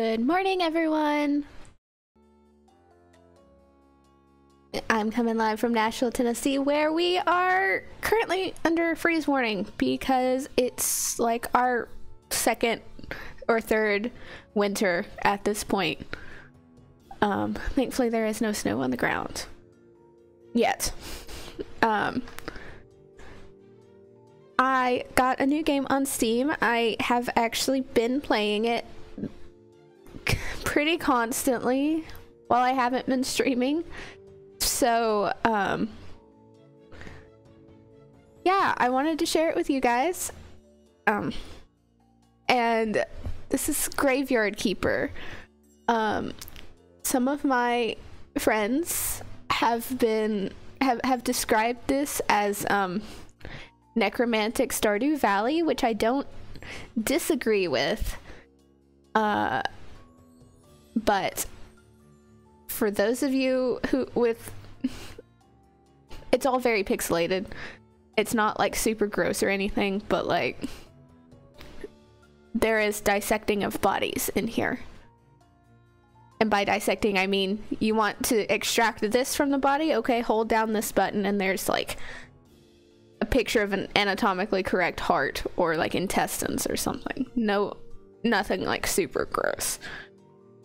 Good morning, everyone. I'm coming live from Nashville, Tennessee, where we are currently under freeze warning because it's like our second or third winter at this point. Um, thankfully, there is no snow on the ground yet. Um, I got a new game on Steam. I have actually been playing it pretty constantly while I haven't been streaming. So, um, yeah, I wanted to share it with you guys. Um, and this is Graveyard Keeper. Um, some of my friends have been have have described this as um necromantic Stardew Valley, which I don't disagree with. Uh, but for those of you who with it's all very pixelated. It's not like super gross or anything, but like there is dissecting of bodies in here. And by dissecting, I mean you want to extract this from the body. Okay, hold down this button, and there's like a picture of an anatomically correct heart or like intestines or something. No, nothing like super gross.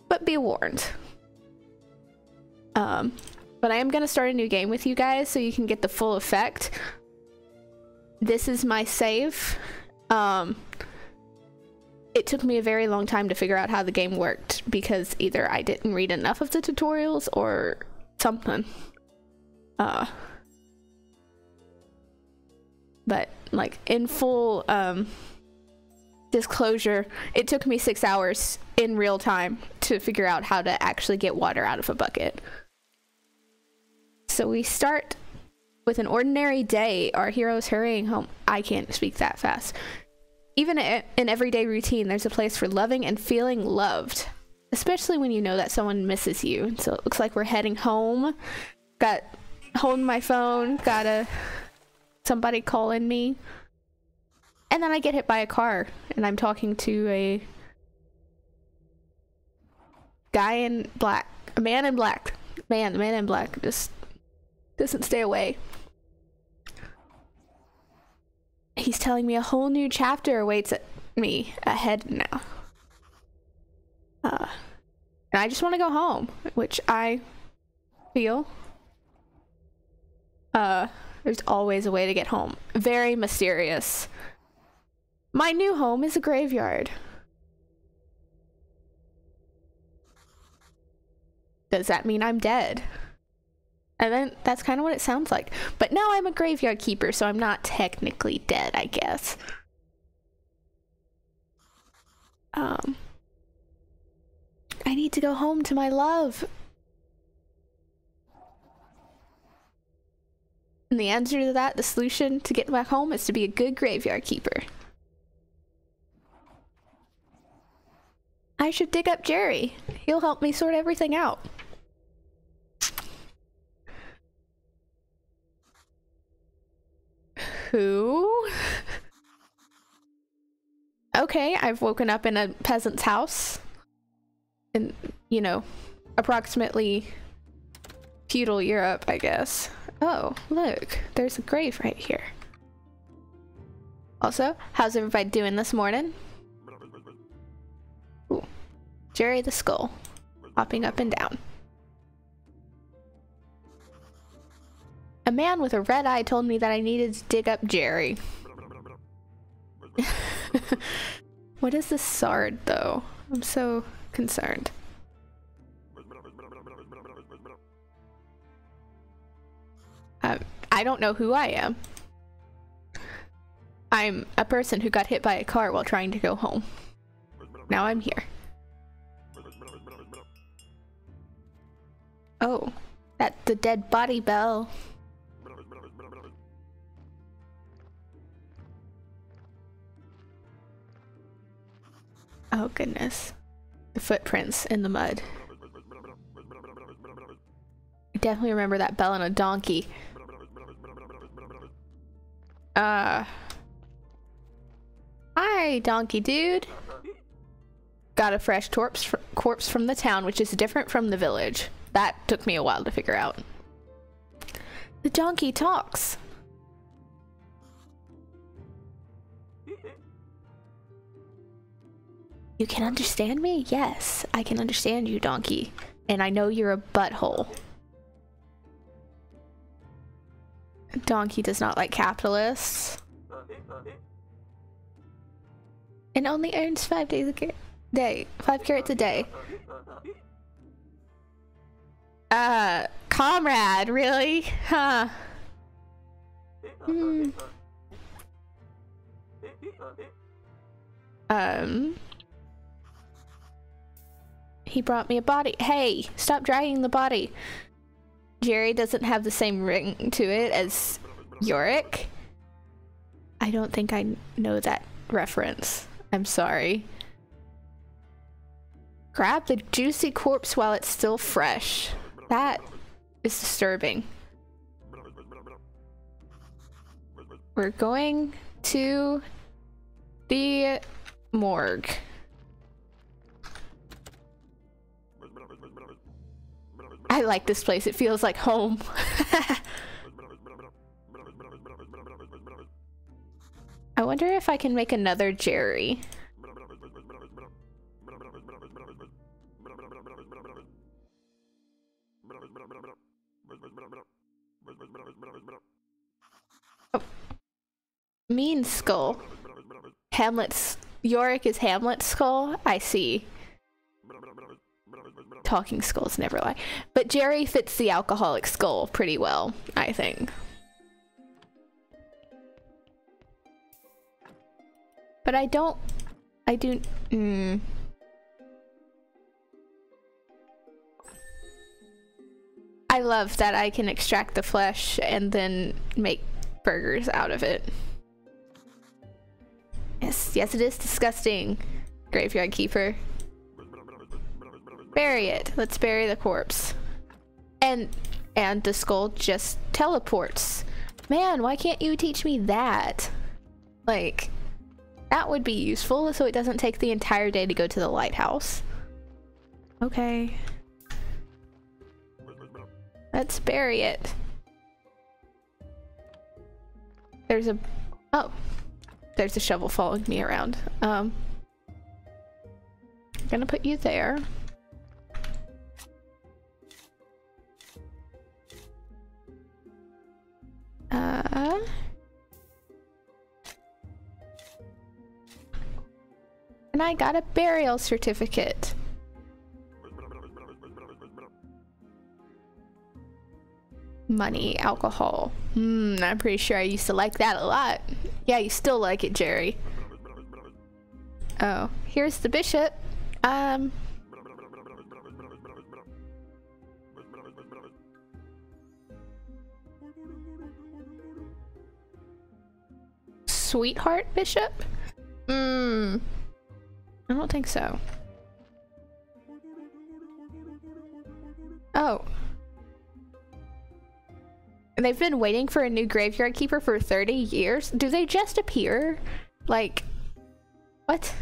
But be warned. Um, but I am going to start a new game with you guys so you can get the full effect. This is my save. Um, it took me a very long time to figure out how the game worked because either I didn't read enough of the tutorials or something. Uh, but like in full um, disclosure, it took me six hours in real time to figure out how to actually get water out of a bucket. So we start with an ordinary day, our heroes hurrying home. I can't speak that fast. Even in everyday routine, there's a place for loving and feeling loved, especially when you know that someone misses you. So it looks like we're heading home. Got holding my phone, got a somebody calling me. And then I get hit by a car and I'm talking to a guy in black, a man in black. Man, the man in black just doesn't stay away. He's telling me a whole new chapter awaits me ahead now. Uh, and I just want to go home, which I feel. Uh, there's always a way to get home. Very mysterious. My new home is a graveyard. Does that mean I'm dead? And then that's kind of what it sounds like. But now I'm a graveyard keeper, so I'm not technically dead, I guess. Um, I need to go home to my love. And the answer to that, the solution to get back home is to be a good graveyard keeper. I should dig up Jerry. He'll help me sort everything out. Who? okay, I've woken up in a peasant's house. In, you know, approximately feudal Europe, I guess. Oh, look, there's a grave right here. Also, how's everybody doing this morning? Jerry the Skull, hopping up and down. A man with a red eye told me that I needed to dig up Jerry. what is this sard, though? I'm so concerned. Uh, I don't know who I am. I'm a person who got hit by a car while trying to go home. Now I'm here. Oh, that's the dead body bell. Oh goodness. The footprints in the mud. I definitely remember that bell and a donkey. Uh. Hi, donkey dude. got a fresh corpse, corpse from the town, which is different from the village. That took me a while to figure out. The donkey talks. You can understand me? Yes, I can understand you, donkey. And I know you're a butthole. Donkey does not like capitalists. And only earns five days a day. Five carrots a day. Uh, comrade, really? Huh. Hmm. Um. He brought me a body. Hey, stop dragging the body. Jerry doesn't have the same ring to it as Yorick. I don't think I know that reference. I'm sorry. Grab the juicy corpse while it's still fresh. That is disturbing. We're going to the morgue. I like this place. It feels like home. I wonder if I can make another Jerry. Mean skull. Hamlet's Yorick is Hamlet's skull? I see. Talking skulls never lie. But Jerry fits the alcoholic skull pretty well, I think. But I don't... I do... Mm. I love that I can extract the flesh and then make burgers out of it. Yes, it is disgusting. Graveyard Keeper. Bury it. Let's bury the corpse. And and the skull just teleports. Man, why can't you teach me that? Like, that would be useful so it doesn't take the entire day to go to the lighthouse. Okay. Let's bury it. There's a... Oh. There's a shovel following me around. Um. I'm gonna put you there. Uh, and I got a burial certificate. Money, alcohol. Hmm, I'm pretty sure I used to like that a lot. Yeah, you still like it, Jerry. Oh, here's the bishop. Um, sweetheart bishop? Hmm. I don't think so. Oh. And they've been waiting for a new graveyard keeper for 30 years? Do they just appear? Like, what?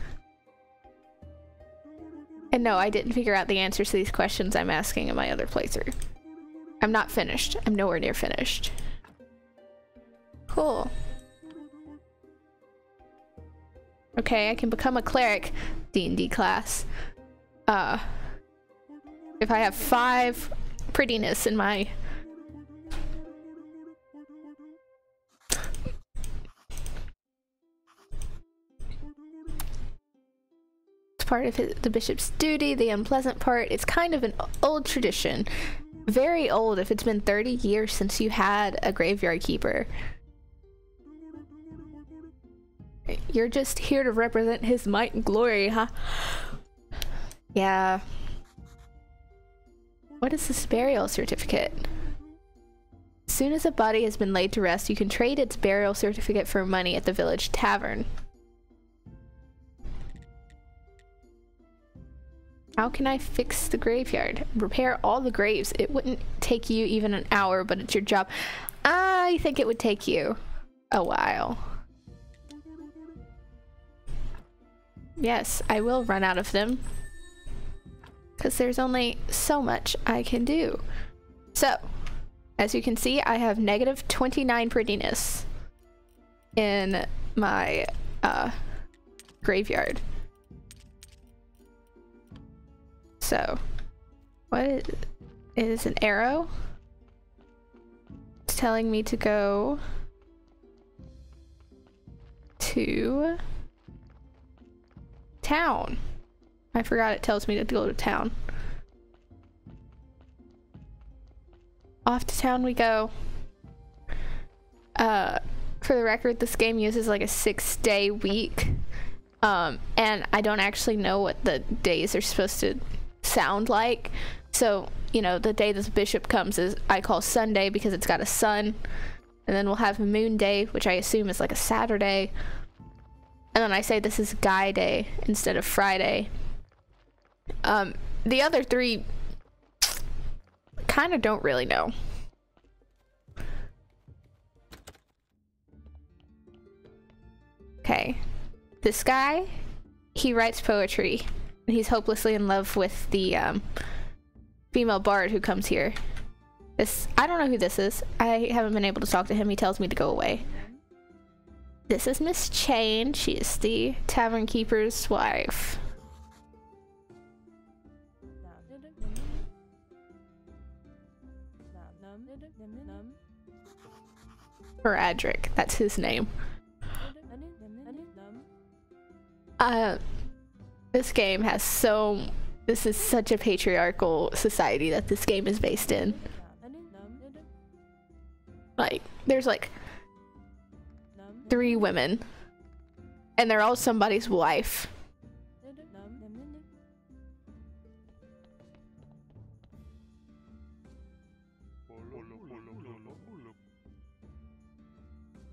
And no, I didn't figure out the answers to these questions I'm asking in my other playthrough. I'm not finished. I'm nowhere near finished. Cool. Okay, I can become a cleric. D&D class. Uh, if I have five prettiness in my... part of his, the bishop's duty, the unpleasant part. It's kind of an old tradition. Very old if it's been 30 years since you had a graveyard keeper. You're just here to represent his might and glory, huh? Yeah. What is this burial certificate? As soon as a body has been laid to rest, you can trade its burial certificate for money at the village tavern. How can I fix the graveyard? Repair all the graves. It wouldn't take you even an hour, but it's your job. I think it would take you a while. Yes, I will run out of them. Because there's only so much I can do. So, as you can see, I have negative 29 prettiness in my uh, graveyard. So, what is, is an arrow? It's telling me to go to town. I forgot it tells me to go to town. Off to town we go. Uh, for the record, this game uses like a six day week. Um, and I don't actually know what the days are supposed to sound like. So, you know, the day this bishop comes is I call Sunday because it's got a sun. And then we'll have Moon Day, which I assume is like a Saturday. And then I say this is Guy Day instead of Friday. Um, the other three kind of don't really know. Okay. This guy, he writes poetry. He's hopelessly in love with the um, female bard who comes here. This I don't know who this is. I haven't been able to talk to him. He tells me to go away. This is Miss Chain. She is the tavern keeper's wife. Horadric, that's his name. Uh, this game has so... This is such a patriarchal society that this game is based in. Like, there's like three women. And they're all somebody's wife.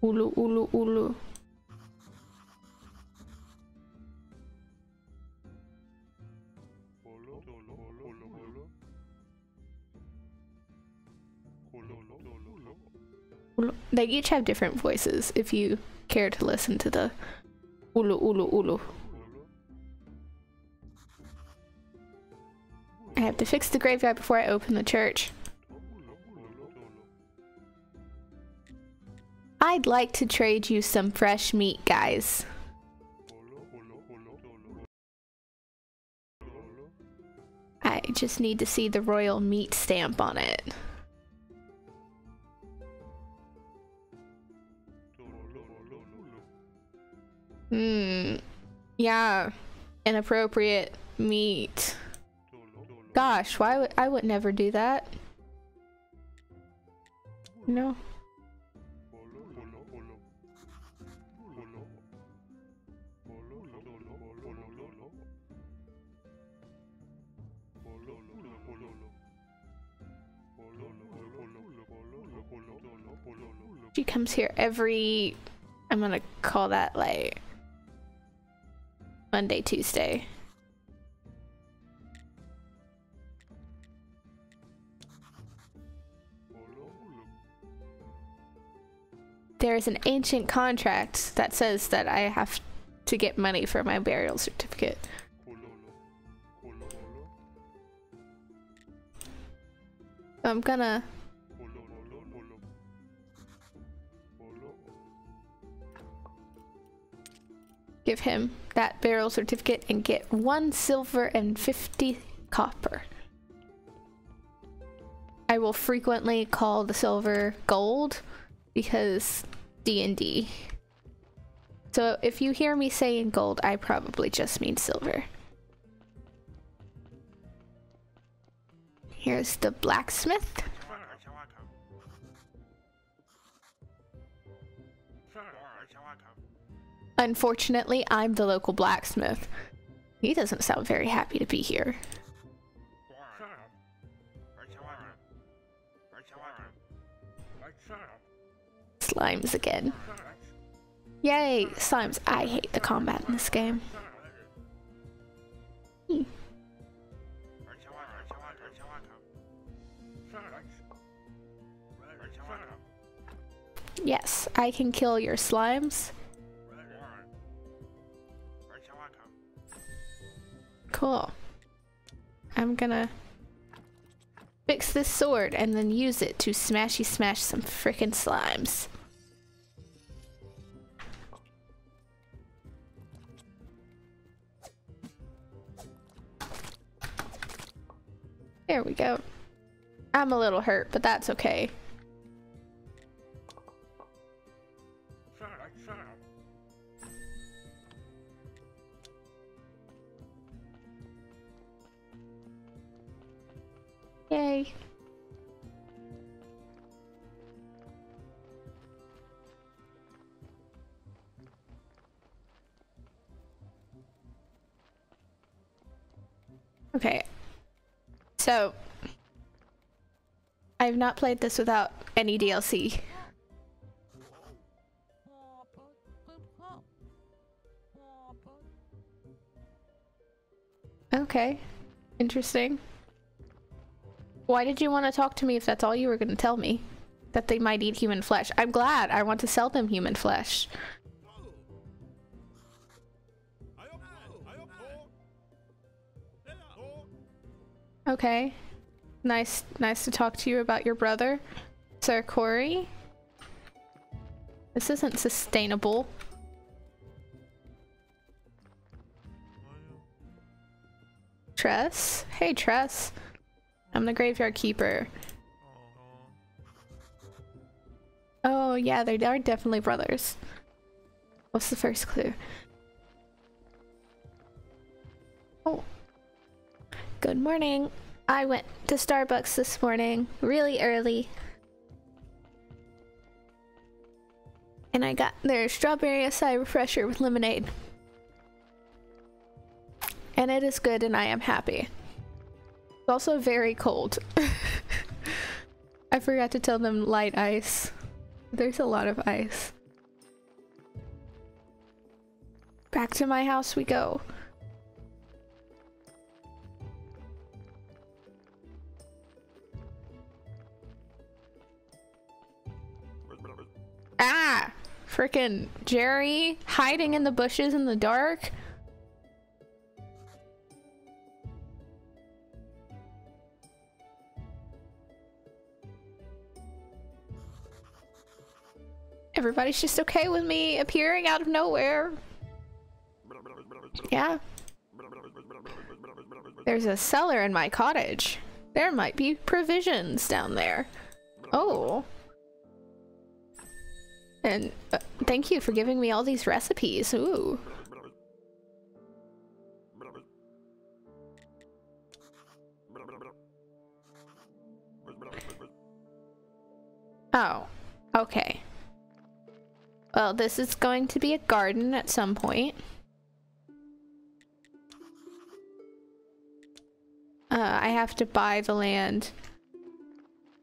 Ulu, ulu, ulu. They each have different voices if you care to listen to the ulu ulu ulu. I have to fix the graveyard before I open the church. I'd like to trade you some fresh meat, guys. I just need to see the royal meat stamp on it. Hmm. Yeah. Inappropriate meat. Gosh, why would I would never do that. No. She comes here every I'm gonna call that like Monday, Tuesday. There is an ancient contract that says that I have to get money for my burial certificate. I'm gonna give him that barrel certificate and get one silver and 50 copper. I will frequently call the silver gold because D&D. So if you hear me saying gold, I probably just mean silver. Here's the blacksmith. Unfortunately, I'm the local blacksmith. He doesn't sound very happy to be here. Slimes again. Yay, slimes. I hate the combat in this game. Yes, I can kill your slimes. Cool. I'm gonna fix this sword and then use it to smashy smash some frickin' slimes. There we go. I'm a little hurt, but that's okay. Yay. Okay. So, I've not played this without any DLC. Okay. Interesting. Why did you want to talk to me if that's all you were going to tell me? That they might eat human flesh. I'm glad. I want to sell them human flesh. Okay. Nice nice to talk to you about your brother, Sir Corey. This isn't sustainable. Tress? Hey Tress. I'm the graveyard keeper. Oh yeah, they are definitely brothers. What's the first clue? Oh. Good morning. I went to Starbucks this morning, really early. And I got their strawberry acai refresher with lemonade. And it is good and I am happy. Also very cold. I forgot to tell them light ice. There's a lot of ice. Back to my house we go. Ah! Frickin' Jerry hiding in the bushes in the dark. Everybody's just okay with me appearing out of nowhere. Yeah. There's a cellar in my cottage. There might be provisions down there. Oh. And uh, thank you for giving me all these recipes. Ooh. Oh, okay. Well, this is going to be a garden at some point. Uh, I have to buy the land.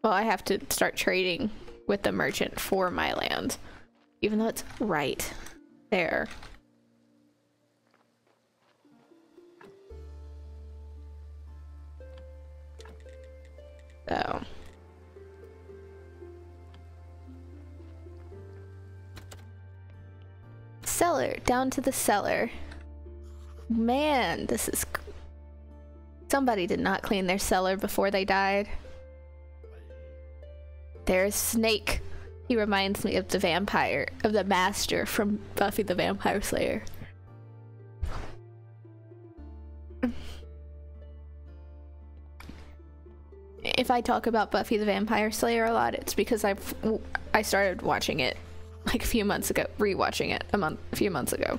Well, I have to start trading with the merchant for my land. Even though it's right there. So... Cellar, down to the cellar. Man, this is... Somebody did not clean their cellar before they died. There's Snake. He reminds me of the vampire, of the master from Buffy the Vampire Slayer. If I talk about Buffy the Vampire Slayer a lot, it's because I've I started watching it like a few months ago, rewatching it a month, a few months ago.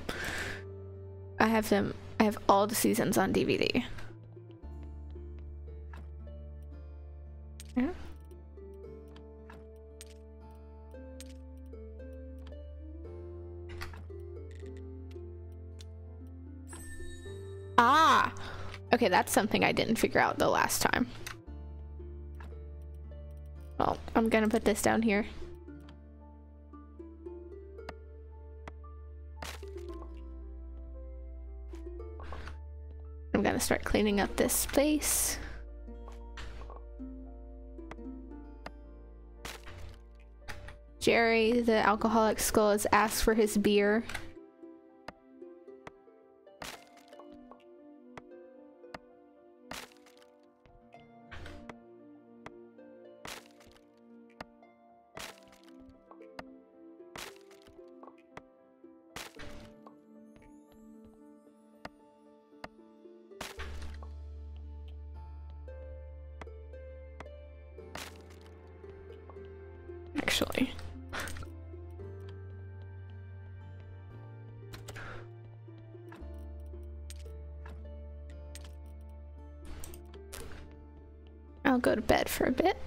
I have them. I have all the seasons on DVD. Yeah. Ah! Okay, that's something I didn't figure out the last time. Well, I'm gonna put this down here. I'm gonna start cleaning up this space. Jerry, the alcoholic skull, has asked for his beer. For a bit.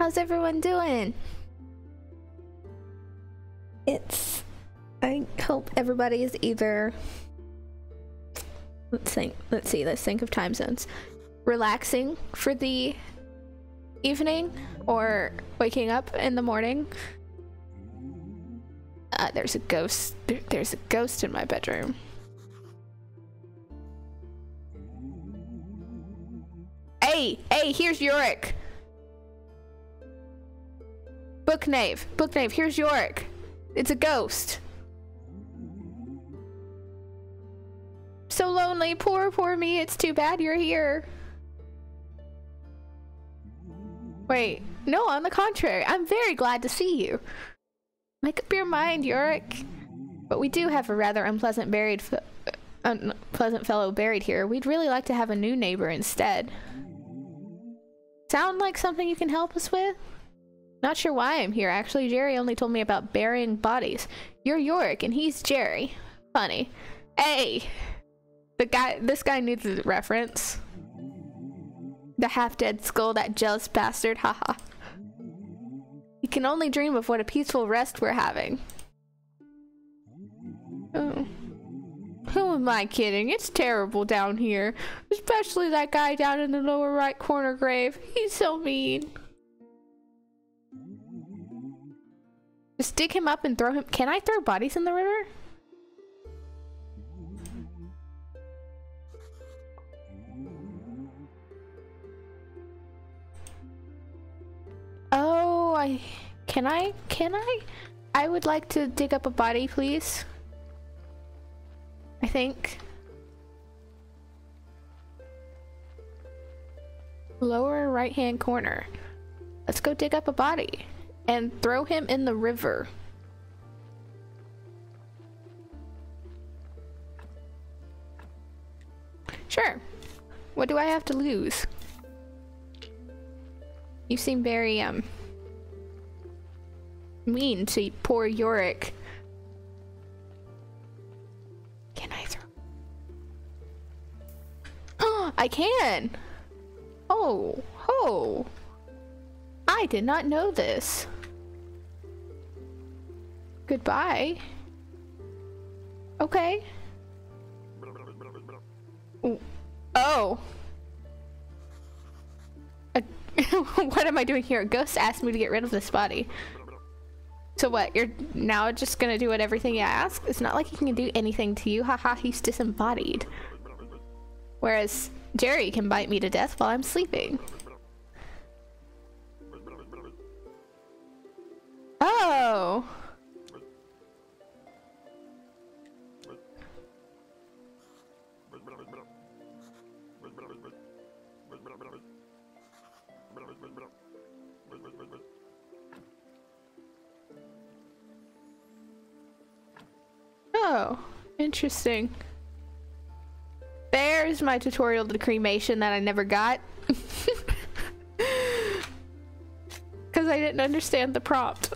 How's everyone doing? It's. I hope everybody is either. Let's think. Let's see. Let's think of time zones. Relaxing for the evening or waking up in the morning. Uh, there's a ghost. There, there's a ghost in my bedroom. Here's Yorick. Book Knave, Book Knave, here's Yorick. It's a ghost. So lonely, poor, poor me. It's too bad you're here. Wait, no, on the contrary, I'm very glad to see you. Make up your mind, Yorick. But we do have a rather unpleasant buried, uh, unpleasant fellow buried here. We'd really like to have a new neighbor instead. Sound like something you can help us with? Not sure why I'm here, actually. Jerry only told me about burying bodies. You're Yorick, and he's Jerry. Funny. Hey! The guy- this guy needs a reference. The half-dead skull, that jealous bastard, haha. he can only dream of what a peaceful rest we're having. Who am I kidding? It's terrible down here. Especially that guy down in the lower right corner grave. He's so mean. Just dig him up and throw him- Can I throw bodies in the river? Oh, I- Can I? Can I? I would like to dig up a body, please. I think. Lower right hand corner. Let's go dig up a body and throw him in the river. Sure. What do I have to lose? You seem very, um, mean to poor Yorick. I can! Oh, oh. I did not know this. Goodbye. Okay. Oh. Uh, what am I doing here? A ghost asked me to get rid of this body. So what, you're now just gonna do what everything you ask? It's not like he can do anything to you, haha, he's disembodied. Whereas Jerry can bite me to death while I'm sleeping. Oh! Oh, interesting. There's my tutorial to cremation that I never got. Because I didn't understand the prompt.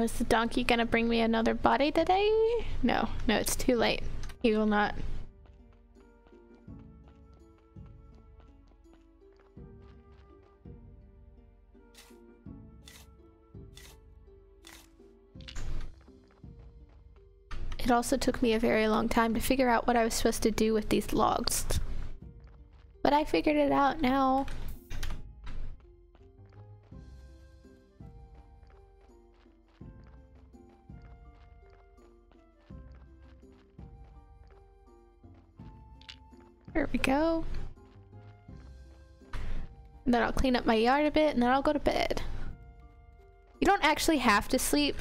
Oh, is the donkey gonna bring me another body today? No, no, it's too late. He will not. It also took me a very long time to figure out what I was supposed to do with these logs. But I figured it out now. Go. And then I'll clean up my yard a bit and then I'll go to bed. You don't actually have to sleep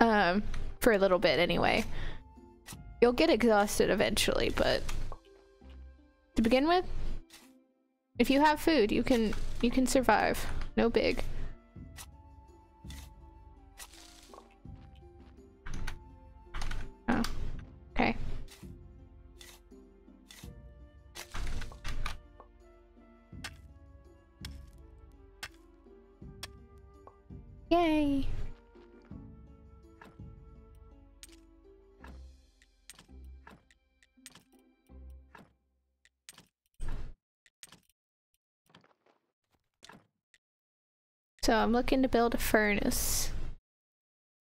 um, for a little bit anyway. You'll get exhausted eventually, but to begin with, if you have food, you can you can survive. No big. So I'm looking to build a furnace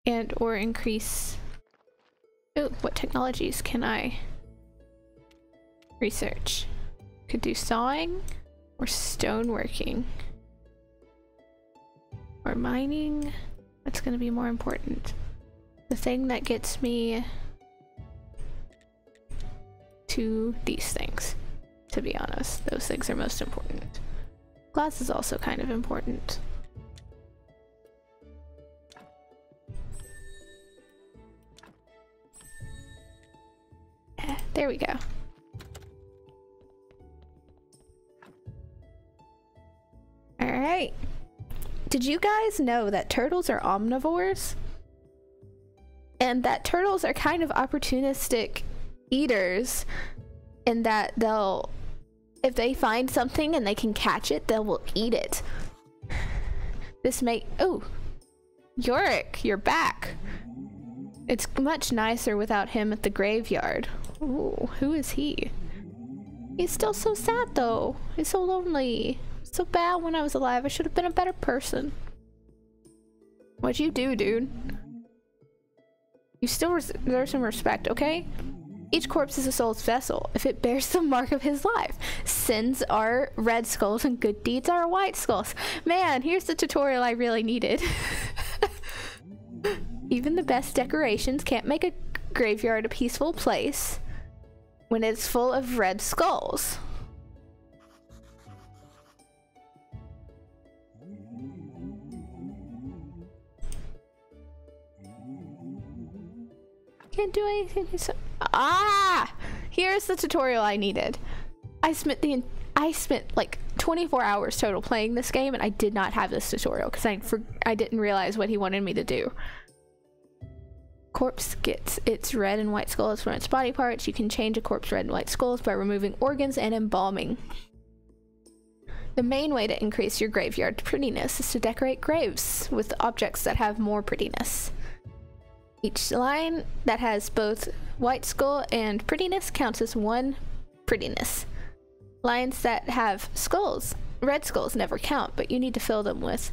and or increase Ooh, what technologies can I research? Could do sawing or stoneworking or mining. That's to be more important. The thing that gets me to these things, to be honest. Those things are most important. Glass is also kind of important. Eh, there we go. Alright. Did you guys know that turtles are omnivores? And that turtles are kind of opportunistic eaters in that they'll if they find something and they can catch it, they will eat it. This may oh Yorick, you're back. It's much nicer without him at the graveyard. Ooh, who is he? He's still so sad though. He's so lonely. So bad when I was alive. I should have been a better person. What'd you do, dude? You still deserve some respect, okay? Each corpse is a soul's vessel. If it bears the mark of his life, sins are red skulls and good deeds are white skulls. Man, here's the tutorial I really needed. Even the best decorations can't make a graveyard a peaceful place when it's full of red skulls. Can't do anything. Ah! Here's the tutorial I needed. I spent the I spent like 24 hours total playing this game and I did not have this tutorial because I for, I didn't realize what he wanted me to do corpse gets its red and white skulls from its body parts. You can change a corpse red and white skulls by removing organs and embalming. The main way to increase your graveyard prettiness is to decorate graves with objects that have more prettiness. Each line that has both white skull and prettiness counts as one prettiness. Lines that have skulls, red skulls never count, but you need to fill them with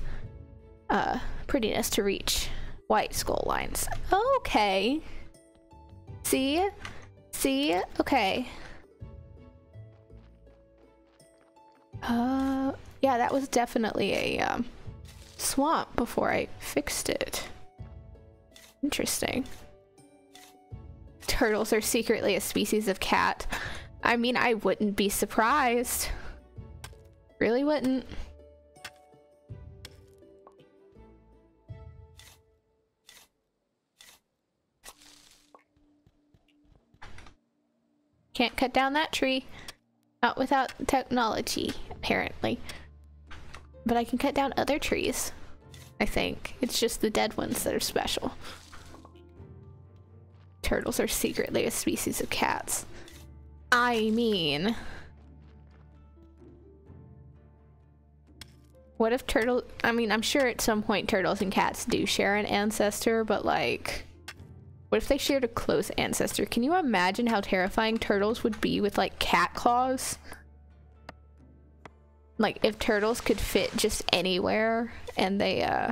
uh, prettiness to reach white skull lines. Okay. See? See? Okay. Uh, yeah, that was definitely a um, swamp before I fixed it. Interesting. Turtles are secretly a species of cat. I mean, I wouldn't be surprised. Really wouldn't. Can't cut down that tree. Not without technology, apparently. But I can cut down other trees. I think. It's just the dead ones that are special. Turtles are secretly a species of cats. I mean... what if turtle? I mean, I'm sure at some point turtles and cats do share an ancestor, but like, what if they shared a close ancestor? Can you imagine how terrifying turtles would be with like cat claws? Like if turtles could fit just anywhere and they, uh,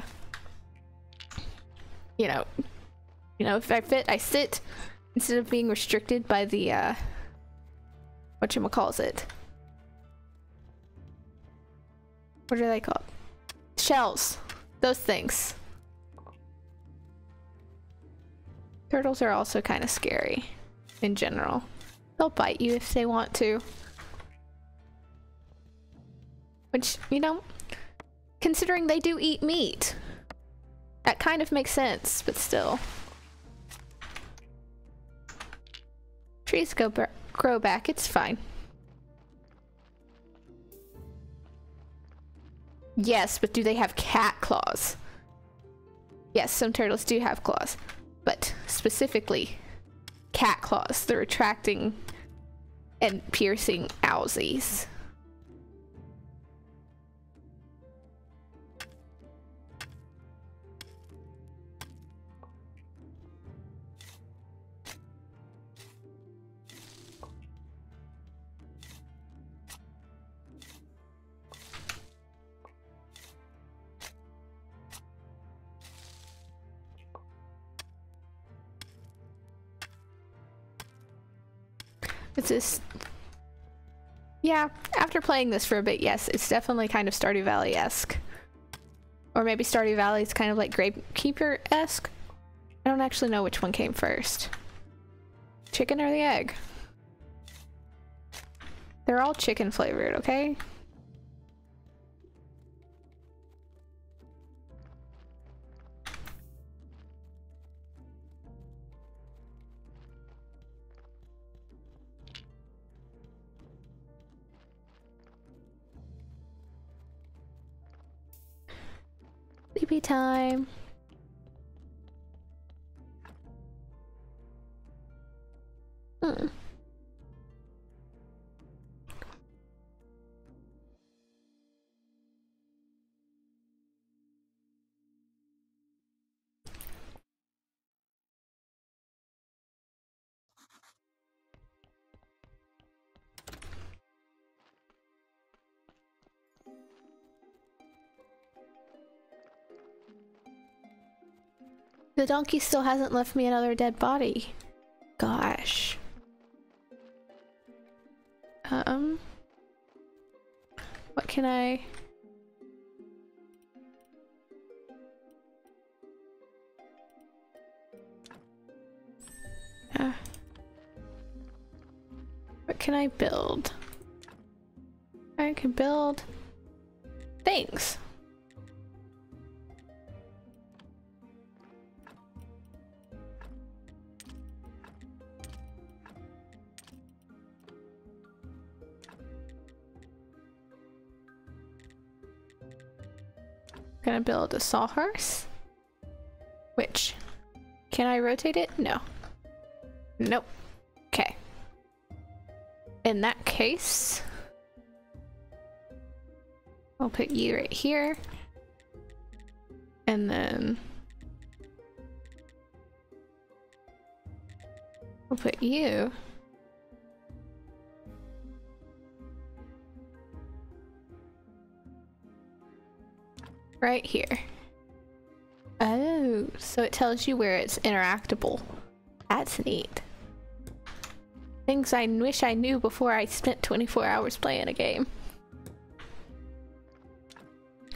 you know, you know, if I fit, I sit instead of being restricted by the, uh, what you calls it. What are they called? Shells. Those things. Turtles are also kind of scary in general. They'll bite you if they want to. Which, you know, considering they do eat meat, that kind of makes sense, but still. Trees go grow back, it's fine. Yes, but do they have cat claws? Yes, some turtles do have claws, but specifically cat claws. They're attracting and piercing owsies. Just... Yeah, after playing this for a bit, yes, it's definitely kind of Stardew Valley-esque. Or maybe Stardew Valley is kind of like Gravekeeper-esque. I don't actually know which one came first. Chicken or the egg? They're all chicken flavored, okay? Sleepy time. Hmm. The donkey still hasn't left me another dead body. Gosh. Um. What can I... Uh, what can I build? I can build things. Gonna build a sawhorse. Which? Can I rotate it? No. Nope. Okay. In that case, I'll put you right here. And then we'll put you Right here. Oh, so it tells you where it's interactable. That's neat. Things I wish I knew before I spent 24 hours playing a game.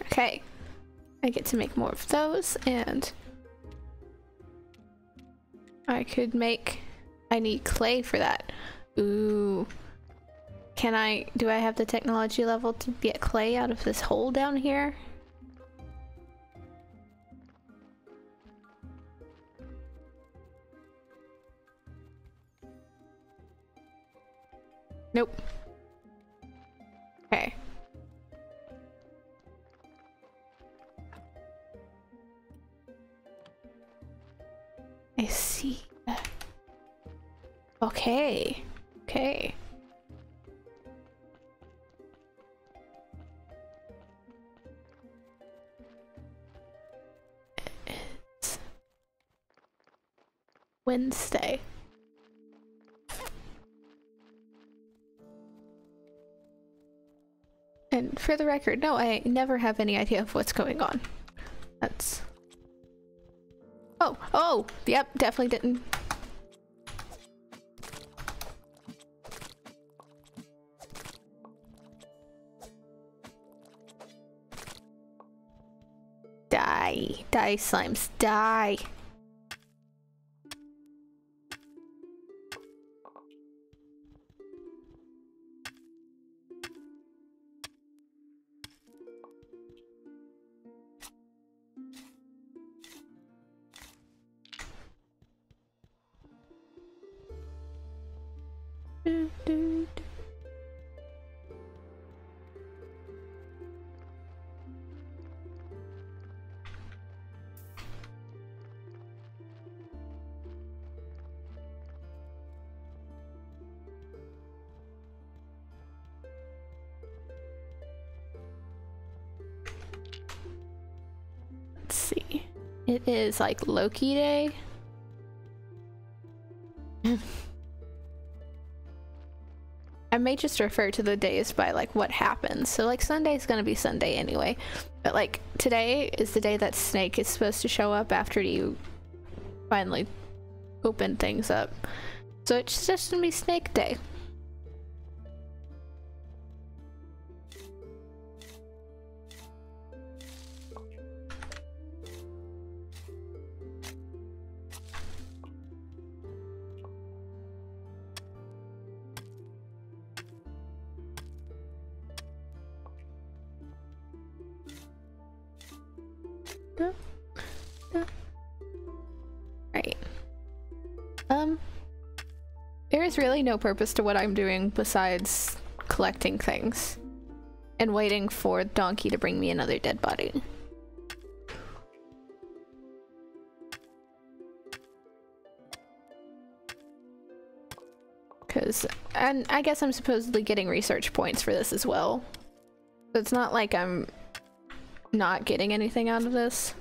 Okay. I get to make more of those and I could make I need clay for that. Ooh. Can I do I have the technology level to get clay out of this hole down here? Wednesday. And for the record, no, I never have any idea of what's going on. That's... Oh, oh, yep, definitely didn't Die. Die, slimes. Die. Is like Loki Day. I may just refer to the days by like what happens. So like Sunday is gonna be Sunday anyway. But like today is the day that Snake is supposed to show up after you finally open things up. So it's just gonna be Snake Day. Um, there's really no purpose to what I'm doing besides collecting things and waiting for Donkey to bring me another dead body. Because, and I guess I'm supposedly getting research points for this as well. So it's not like I'm not getting anything out of this.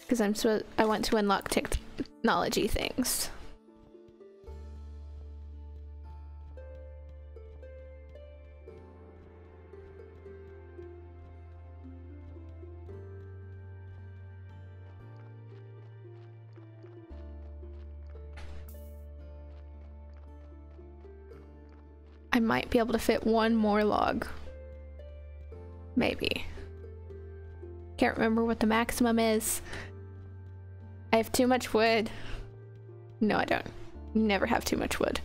Because I'm so I want to unlock technology things. I might be able to fit one more log. Maybe. Can't remember what the maximum is. I have too much wood. No, I don't. Never have too much wood.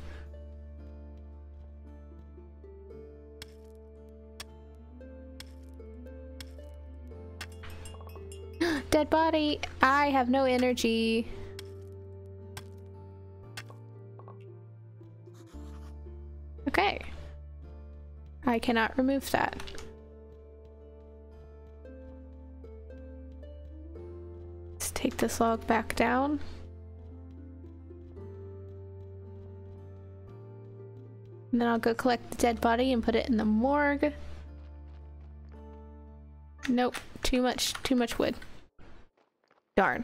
Dead body! I have no energy. Okay. I cannot remove that. This log back down. And then I'll go collect the dead body and put it in the morgue. Nope, too much, too much wood. Darn.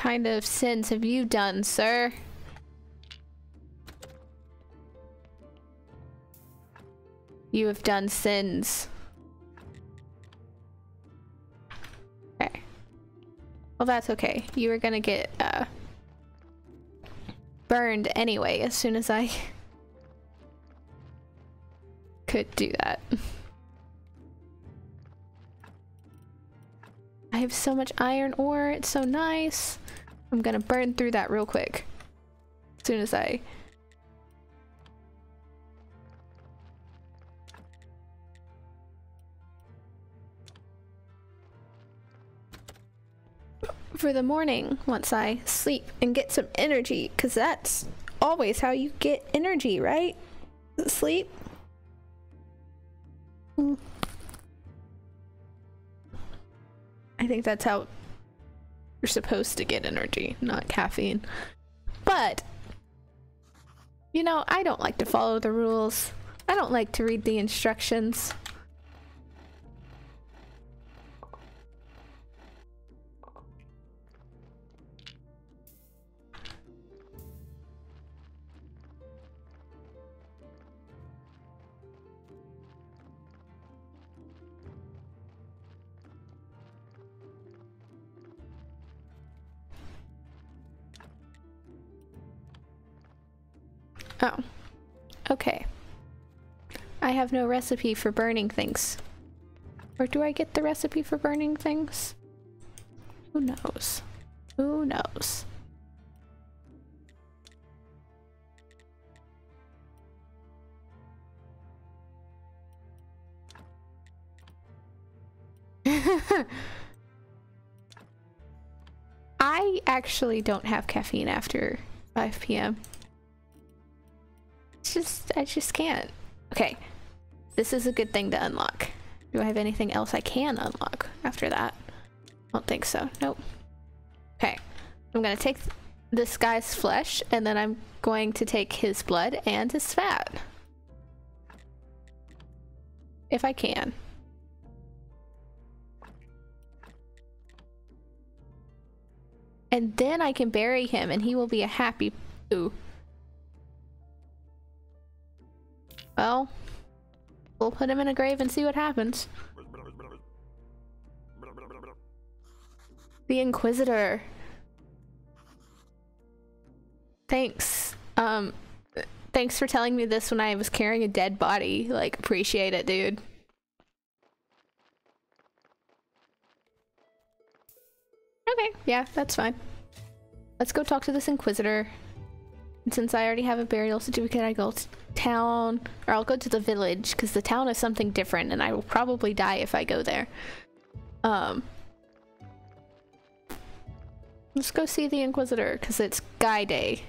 kind of sins have you done, sir? You have done sins. Okay. Well, that's okay. You were gonna get, uh, burned anyway as soon as I could do that. I have so much iron ore. It's so nice. I'm gonna burn through that real quick. As soon as I... For the morning, once I sleep and get some energy, because that's always how you get energy, right? Sleep. I think that's how you're supposed to get energy, not caffeine. But, you know, I don't like to follow the rules. I don't like to read the instructions. Oh. Okay. I have no recipe for burning things. Or do I get the recipe for burning things? Who knows? Who knows? I actually don't have caffeine after 5 p.m. It's just, I just can't. Okay, this is a good thing to unlock. Do I have anything else I can unlock after that? I don't think so. Nope. Okay, I'm gonna take this guy's flesh and then I'm going to take his blood and his fat. If I can. And then I can bury him and he will be a happy ooh. Well, we'll put him in a grave and see what happens. The Inquisitor. Thanks. Um, thanks for telling me this when I was carrying a dead body. Like, appreciate it, dude. Okay, yeah, that's fine. Let's go talk to this Inquisitor. And since I already have a burial certificate, I go to town, or I'll go to the village, because the town is something different, and I will probably die if I go there. Um, let's go see the Inquisitor, because it's Guy Day.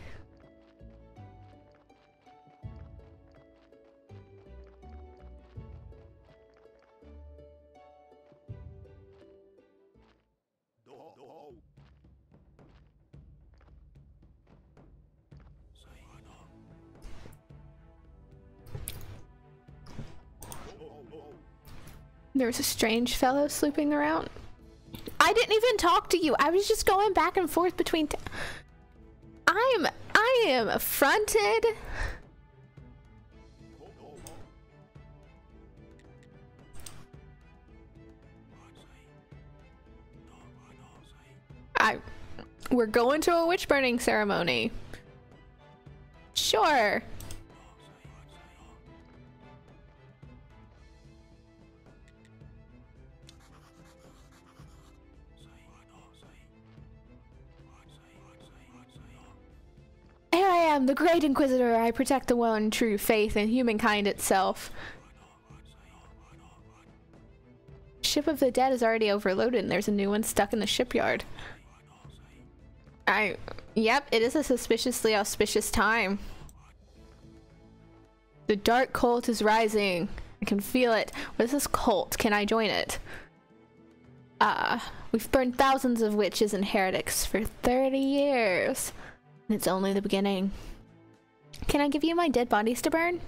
There's a strange fellow sleeping around. I didn't even talk to you. I was just going back and forth between. I am. I am affronted. I. We're going to a witch burning ceremony. Sure. Here I am, the Great Inquisitor. I protect the one true faith in humankind itself. Ship of the Dead is already overloaded and there's a new one stuck in the shipyard. I... Yep, it is a suspiciously auspicious time. The dark cult is rising. I can feel it. What is this cult? Can I join it? Ah, uh, we've burned thousands of witches and heretics for 30 years. It's only the beginning. Can I give you my dead bodies to burn?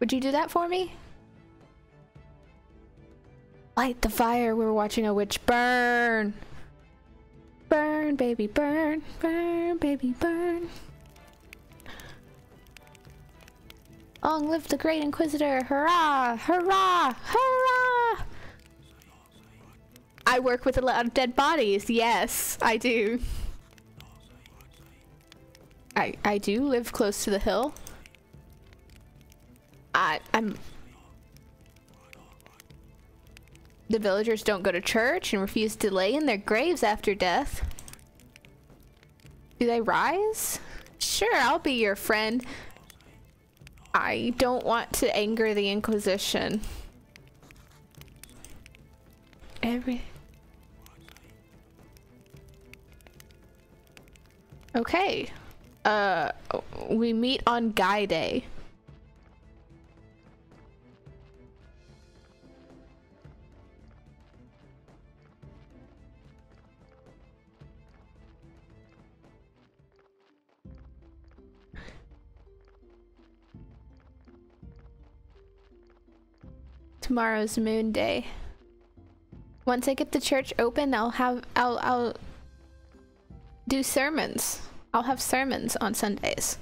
Would you do that for me? Light the fire, we're watching a witch burn! Burn, baby, burn, burn, baby, burn. Long live the great inquisitor, hurrah, hurrah, hurrah! I work with a lot of dead bodies, yes, I do. I I do live close to the hill. I I'm The villagers don't go to church and refuse to lay in their graves after death. Do they rise? Sure, I'll be your friend. I don't want to anger the Inquisition. Every... Okay. Uh, we meet on Guy Day. Tomorrow's moon day. Once I get the church open, I'll have I'll I'll do sermons. I'll have sermons on Sundays.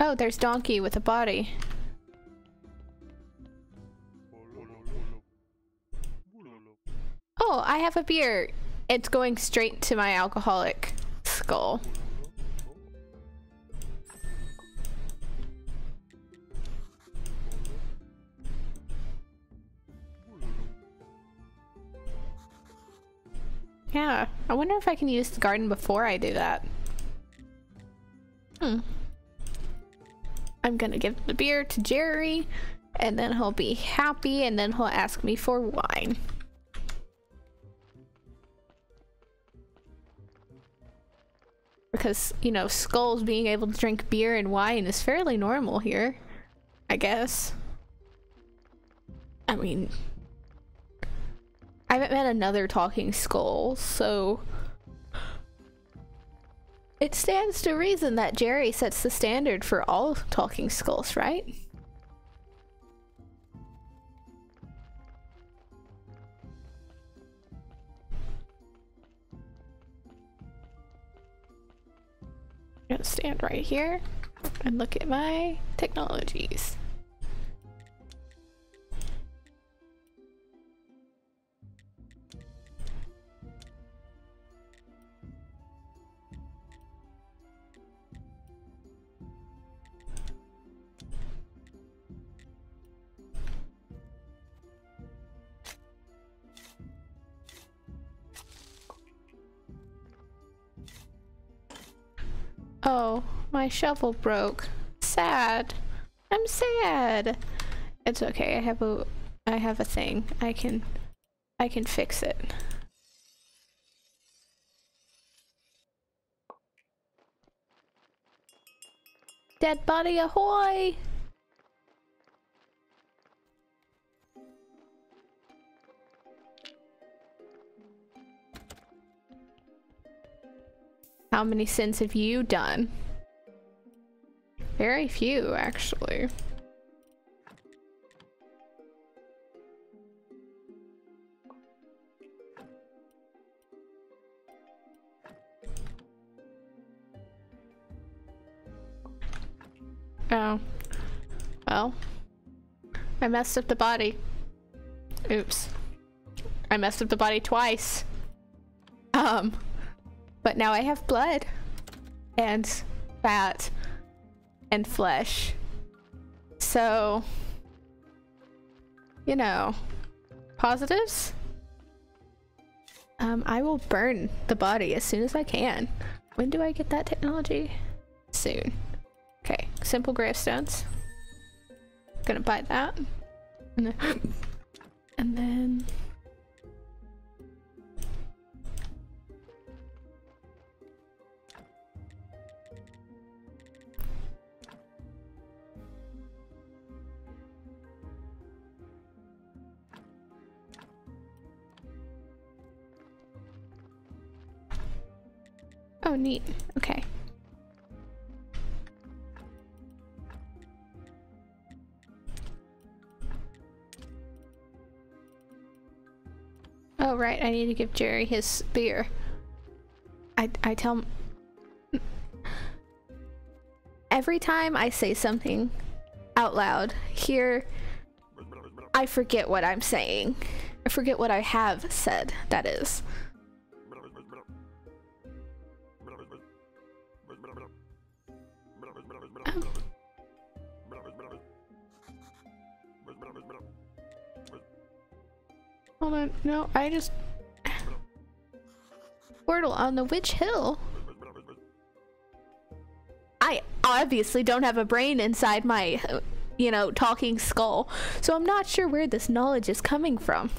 Oh, there's Donkey with a body. Oh, I have a beer, it's going straight to my alcoholic skull. Yeah, I wonder if I can use the garden before I do that. Hmm. I'm gonna give the beer to Gerry, and then he'll be happy, and then he'll ask me for wine. Because, you know, skulls being able to drink beer and wine is fairly normal here. I guess. I mean, I haven't met another talking skull, so it stands to reason that Gerry sets the standard for all talking skulls, right? I'm gonna stand right here and look at my technologies. Oh, my shovel broke. Sad. I'm sad. It's okay. I have a I have a thing. I can I can fix it. Dead body ahoy! How many sins have you done? Very few, actually. Oh. Well. I messed up the body. Oops. I messed up the body twice. Um. But now I have blood and fat and flesh. So, you know, positives? Um, I will burn the body as soon as I can. When do I get that technology? Soon. Okay, simple gravestones. Gonna buy that. And then, Oh, neat. Okay. Oh, right. I need to give Gerry his beer. I, I tell... Him every time I say something out loud here, I forget what I'm saying. I forget what I have said, that is. I just... Portal on the Witch Hill? I obviously don't have a brain inside my, you know, talking skull, so I'm not sure where this knowledge is coming from.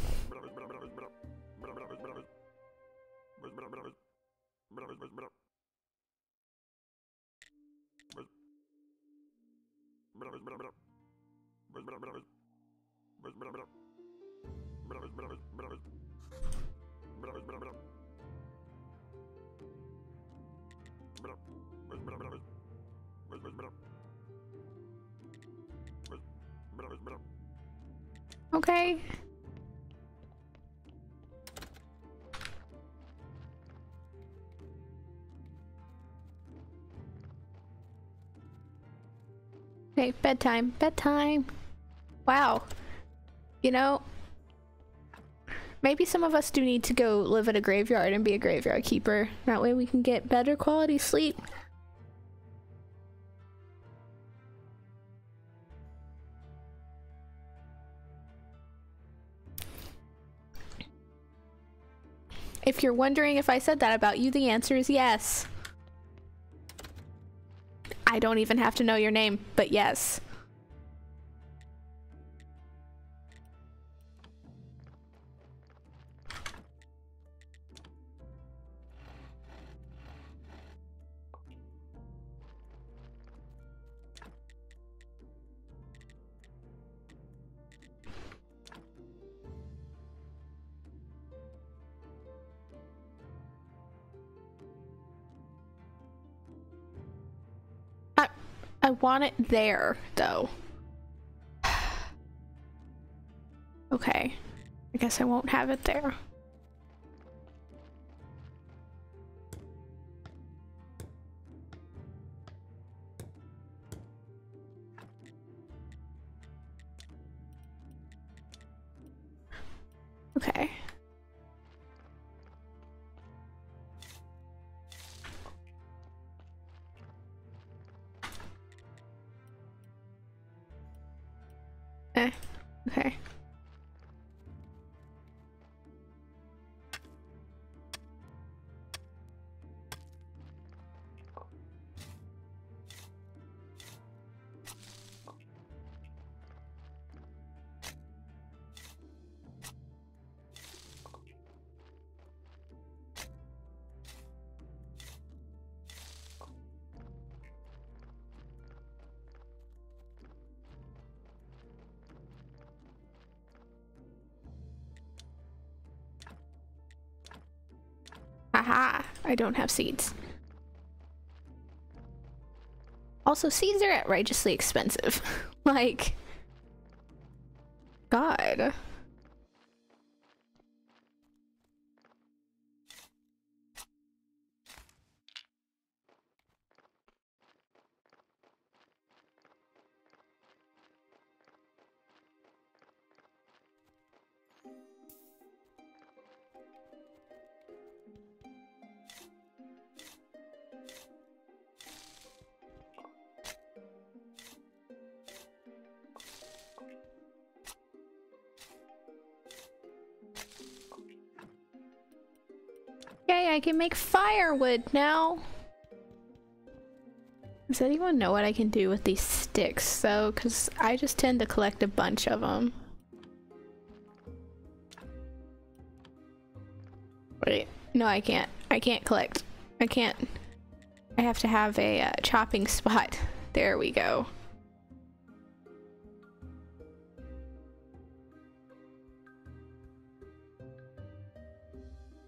Okay, bedtime, bedtime. Wow. You know, Maybe some of us do need to go live at a graveyard and be a graveyard keeper. That way we can get better quality sleep. If you're wondering if I said that about you, the answer is yes. I don't even have to know your name, but yes. Want it there, though. okay. I guess I won't have it there. Aha! I don't have seeds. Also, seeds are outrageously expensive. like, God. Firewood now. Does anyone know what I can do with these sticks though? Because I just tend to collect a bunch of them. Wait, no I can't. I can't collect. I can't. I have to have a uh, chopping spot. There we go.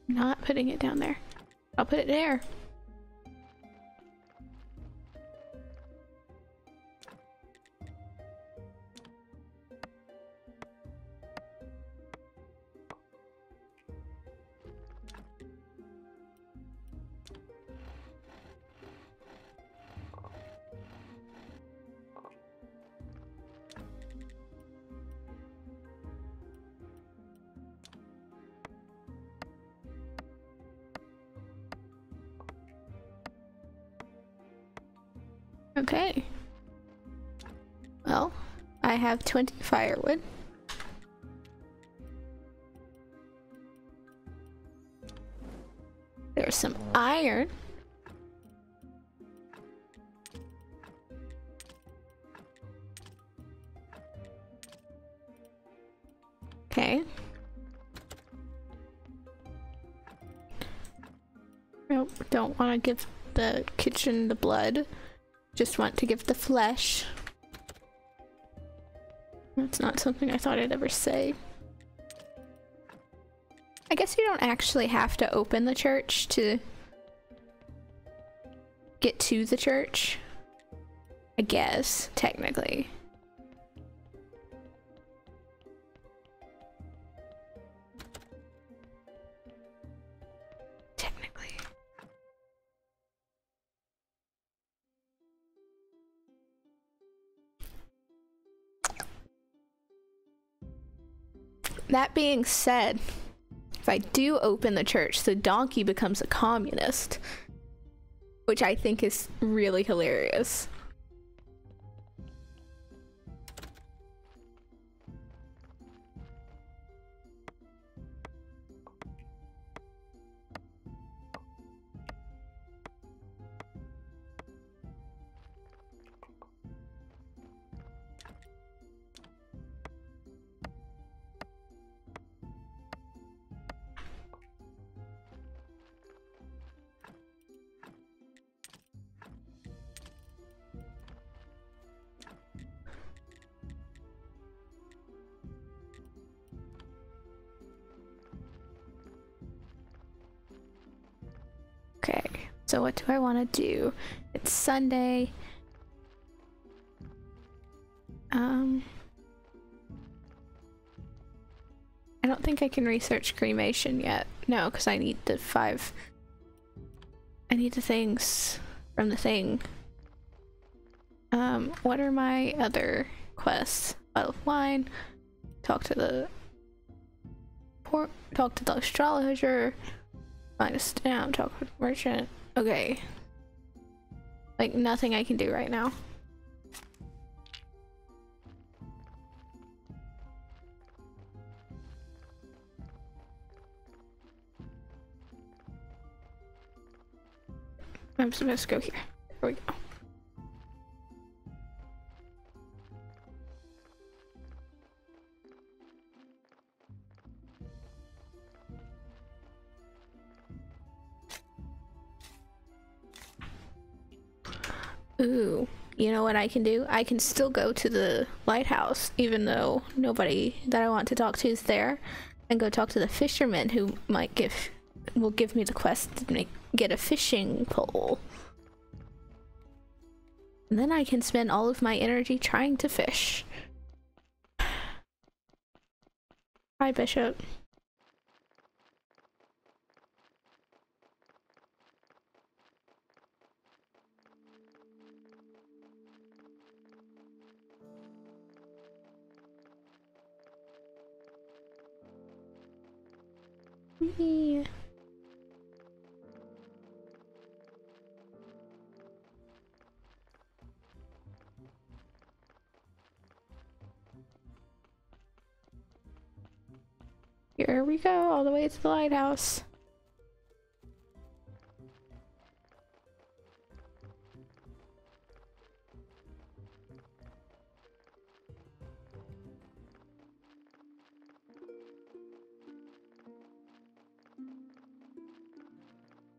Not putting it down there. I'll put it there. Have 20 firewood. There's some iron. Okay. Nope, don't want to give the kitchen the blood. Just want to give the flesh. That's not something I thought I'd ever say. I guess you don't actually have to open the church to get to the church. I guess. Technically. That being said, if I do open the church, the donkey becomes a communist, which I think is really hilarious. Okay, so what do I want to do? It's Sunday. Um, I don't think I can research cremation yet. No, because I need the five. I need the things from the thing. Um, what are my other quests? Bottle of wine. Talk to the. Port. Talk to the astrologer. A stamp, talk with merchant. Okay. Like nothing I can do right now. I'm supposed to go here. There we go. Ooh, you know what I can do? I can still go to the lighthouse, even though nobody that I want to talk to is there, and go talk to the fisherman who might give, will give me the quest to make, get a fishing pole. And then I can spend all of my energy trying to fish. Hi, Bishop. Here we go, all the way to the lighthouse.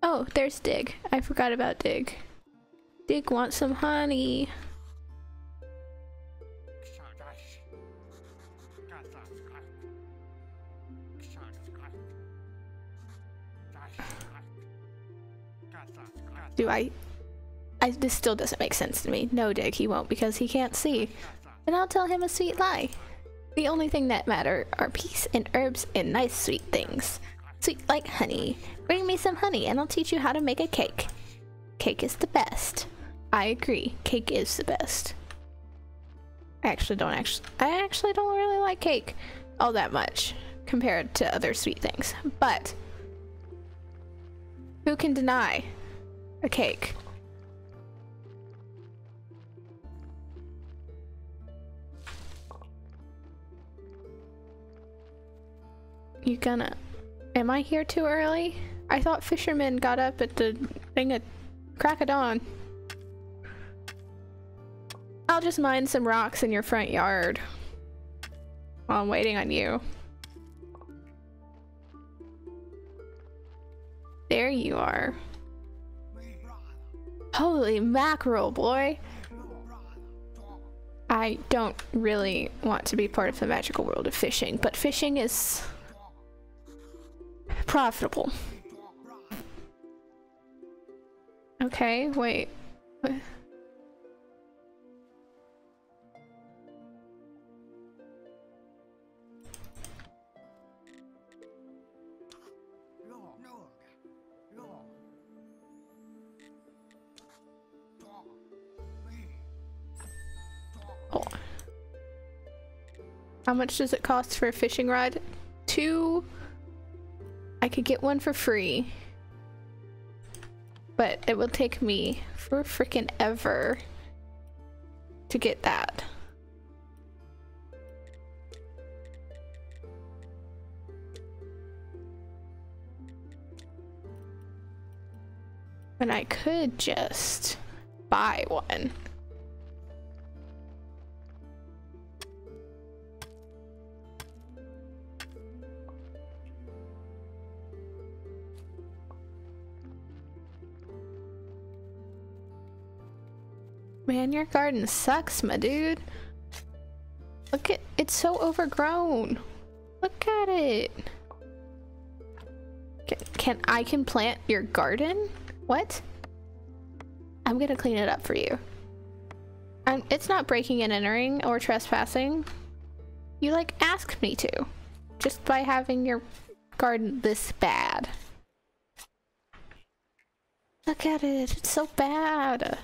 Oh, there's Dig. I forgot about Dig. Dig wants some honey. Do I... I... This still doesn't make sense to me. No, Dig, he won't because he can't see. And I'll tell him a sweet lie. The only thing that matter are peace and herbs and nice sweet things. Sweet like honey. Bring me some honey and I'll teach you how to make a cake. Cake is the best. I agree. Cake is the best. I actually don't actually I actually don't really like cake all that much compared to other sweet things. But who can deny a cake? You gonna Am I here too early? I thought fishermen got up at the thing at crack of dawn. I'll just mine some rocks in your front yard while I'm waiting on you. There you are. Holy mackerel, boy. I don't really want to be part of the magical world of fishing, but fishing is profitable. Okay, wait. How much does it cost for a fishing rod? Two I could get one for free. But it will take me for freaking ever to get that. And I could just buy one. Man, your garden sucks, my dude. Look at it's so overgrown. Look at it. Can, can I can plant your garden? What? I'm gonna clean it up for you. I'm, it's not breaking and entering or trespassing. You like asked me to. Just by having your garden this bad. Look at it, it's so bad.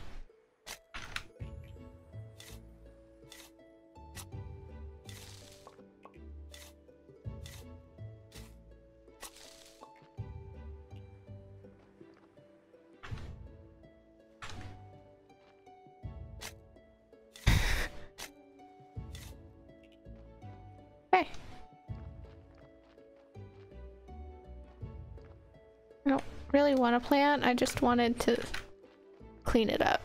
Want to plant, I just wanted to clean it up.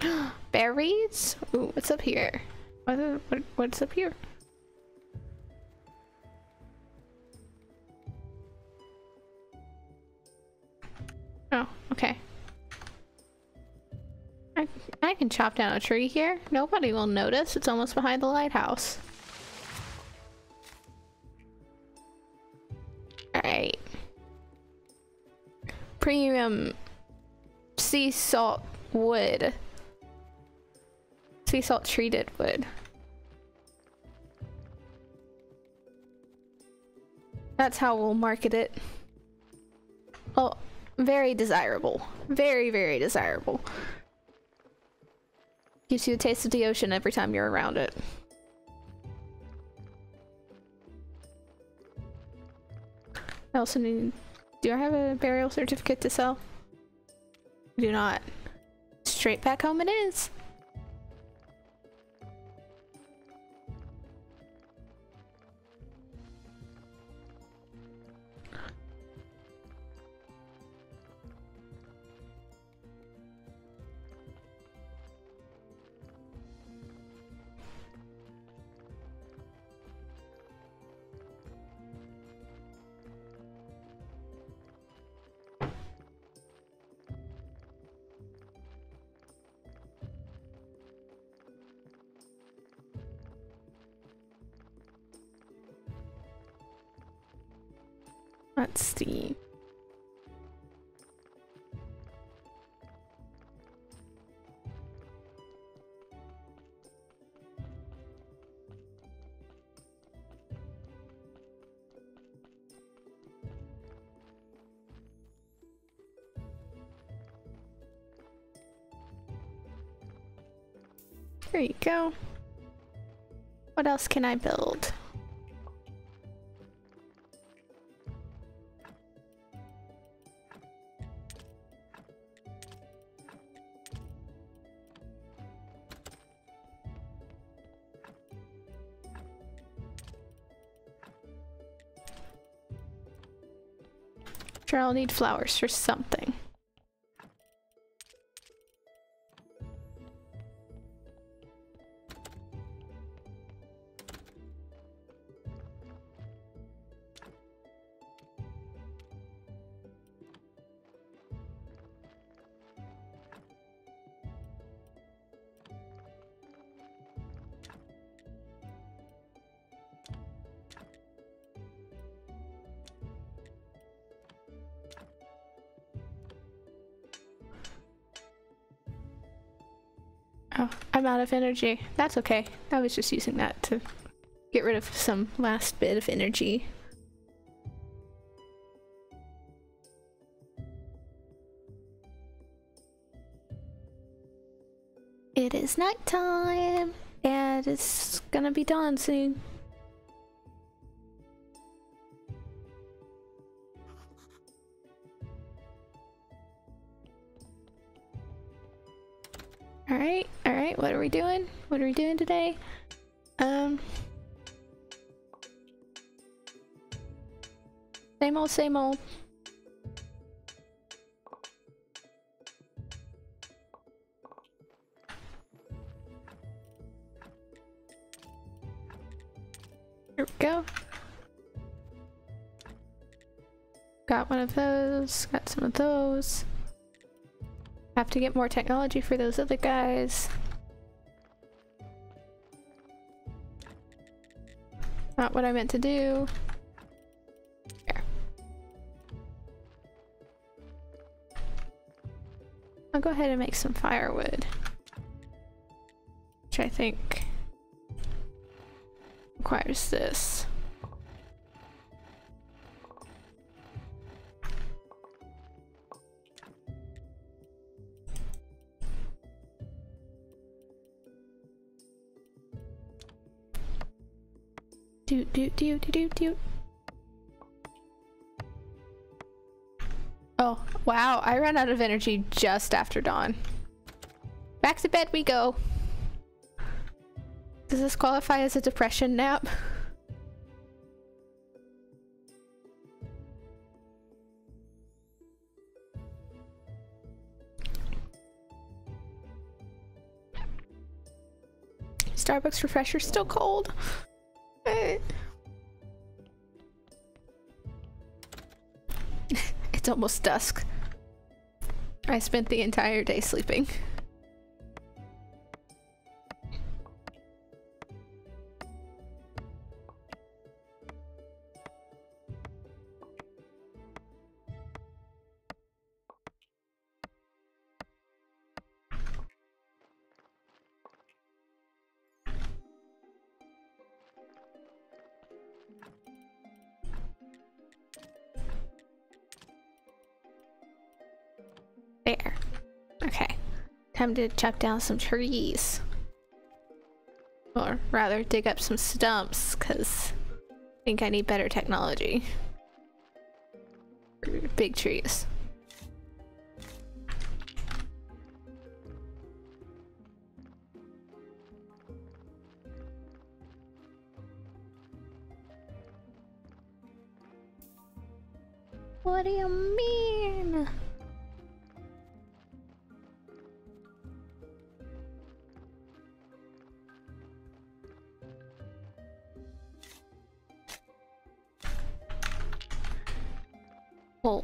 Berries? Ooh, what's up here? What, what, what's up here? Oh, okay. I, I can chop down a tree here. Nobody will notice. It's almost behind the lighthouse. Premium sea salt wood. Sea salt treated wood. That's how we'll market it. Well, very desirable. Very, very desirable. Gives you a taste of the ocean every time you're around it. I also need... Do I have a burial certificate to sell? I do not. Straight back home it is. There you go. What else can I build? Sure, I'll need flowers for something. Out of energy. That's okay. I was just using that to get rid of some last bit of energy. It is nighttime and it's gonna be dawn soon. Today? Um... Same old, same old. Here we go. Got one of those, got some of those. Have to get more technology for those other guys. What I meant to do. I'll go ahead and make some firewood. Which I think requires this. Do do do do. Oh, wow, I ran out of energy just after dawn. Back to bed we go. Does this qualify as a depression nap? Starbucks refresher still cold. It's almost dusk. I spent the entire day sleeping. Time to chop down some trees. Or rather, dig up some stumps, because I think I need better technology. Big trees. What do you mean? Well,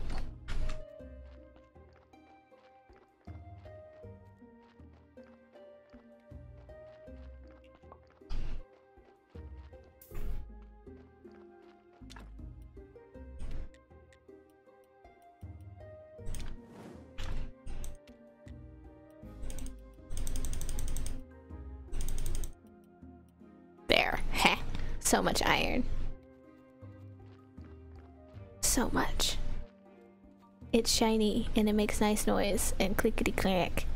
there. Heh. So much iron. So much. It's shiny and it makes nice noise and clickety clack.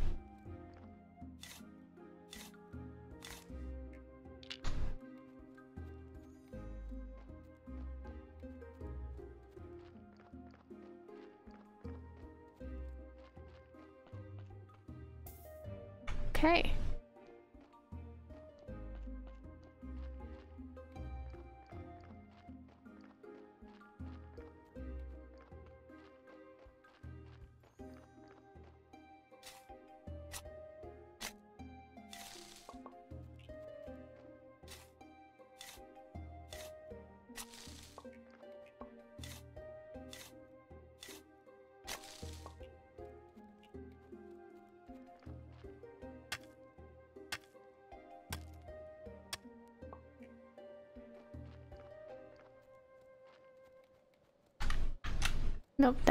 Okay.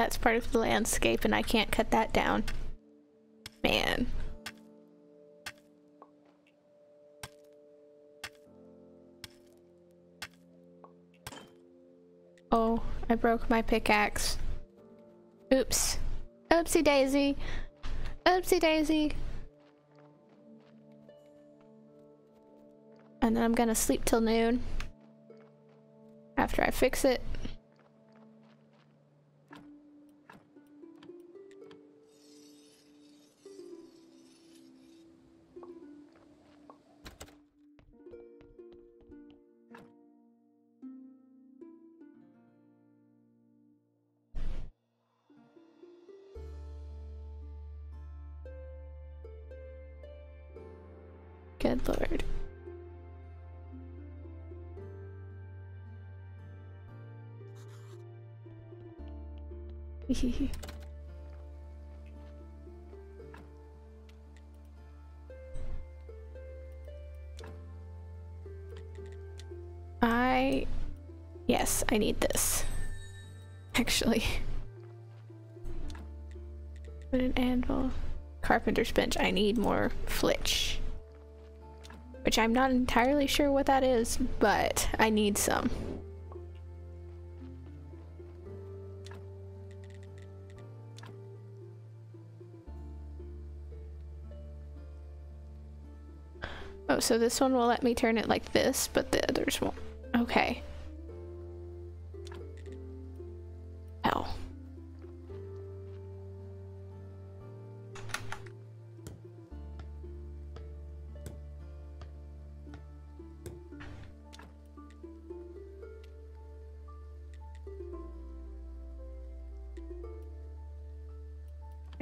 That's part of the landscape and I can't cut that down. Man. Oh, I broke my pickaxe. Oops. Oopsie daisy. Oopsie daisy. And then I'm gonna sleep till noon. After I fix it. I... Yes, I need this. Actually. Put an anvil. Carpenter's bench. I need more flitch. Which I'm not entirely sure what that is, but I need some. So this one will let me turn it like this, but the others won't. Okay.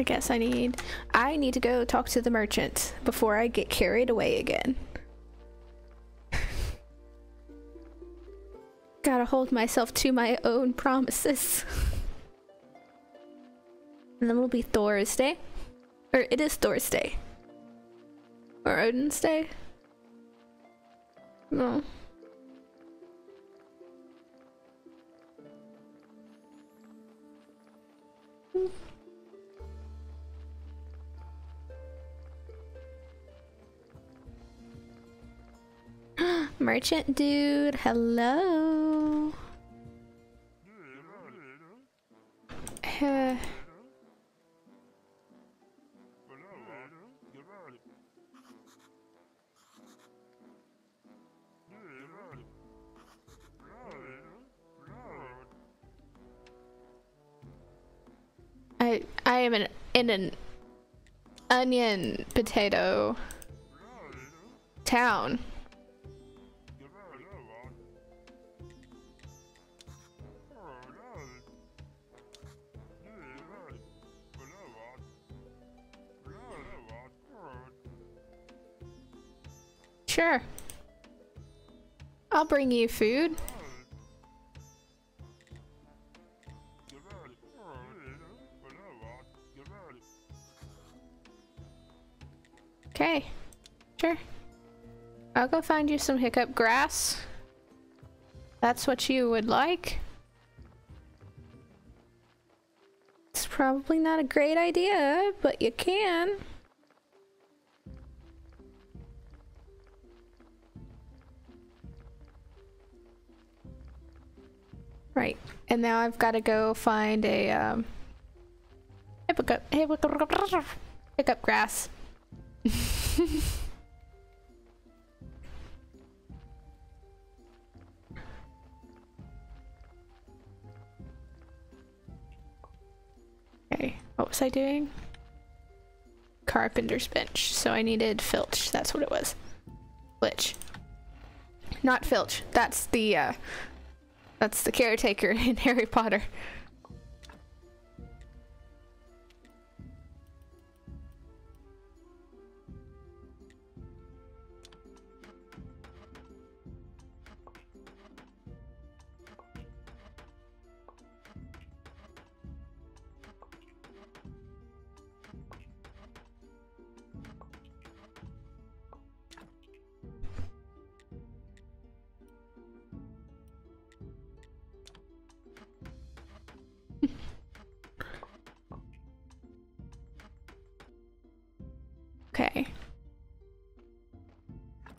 I guess I need I need to go talk to the merchant before I get carried away again. Gotta hold myself to my own promises. and then it'll be Thor's Day. Or it is Thor's Day. Or Odin's Day. No. Merchant dude, hello. I I am an, in an onion potato town. Sure. I'll bring you food. Okay. Sure. I'll go find you some hiccup grass. That's what you would like. It's probably not a great idea, but you can. Right. And now I've got to go find a um hiccup hiccup, hiccup grass. okay, what was I doing? Carpenter's bench. So I needed filch. That's what it was. Flitch. Not filch. That's the uh that's the caretaker in Harry Potter. Okay.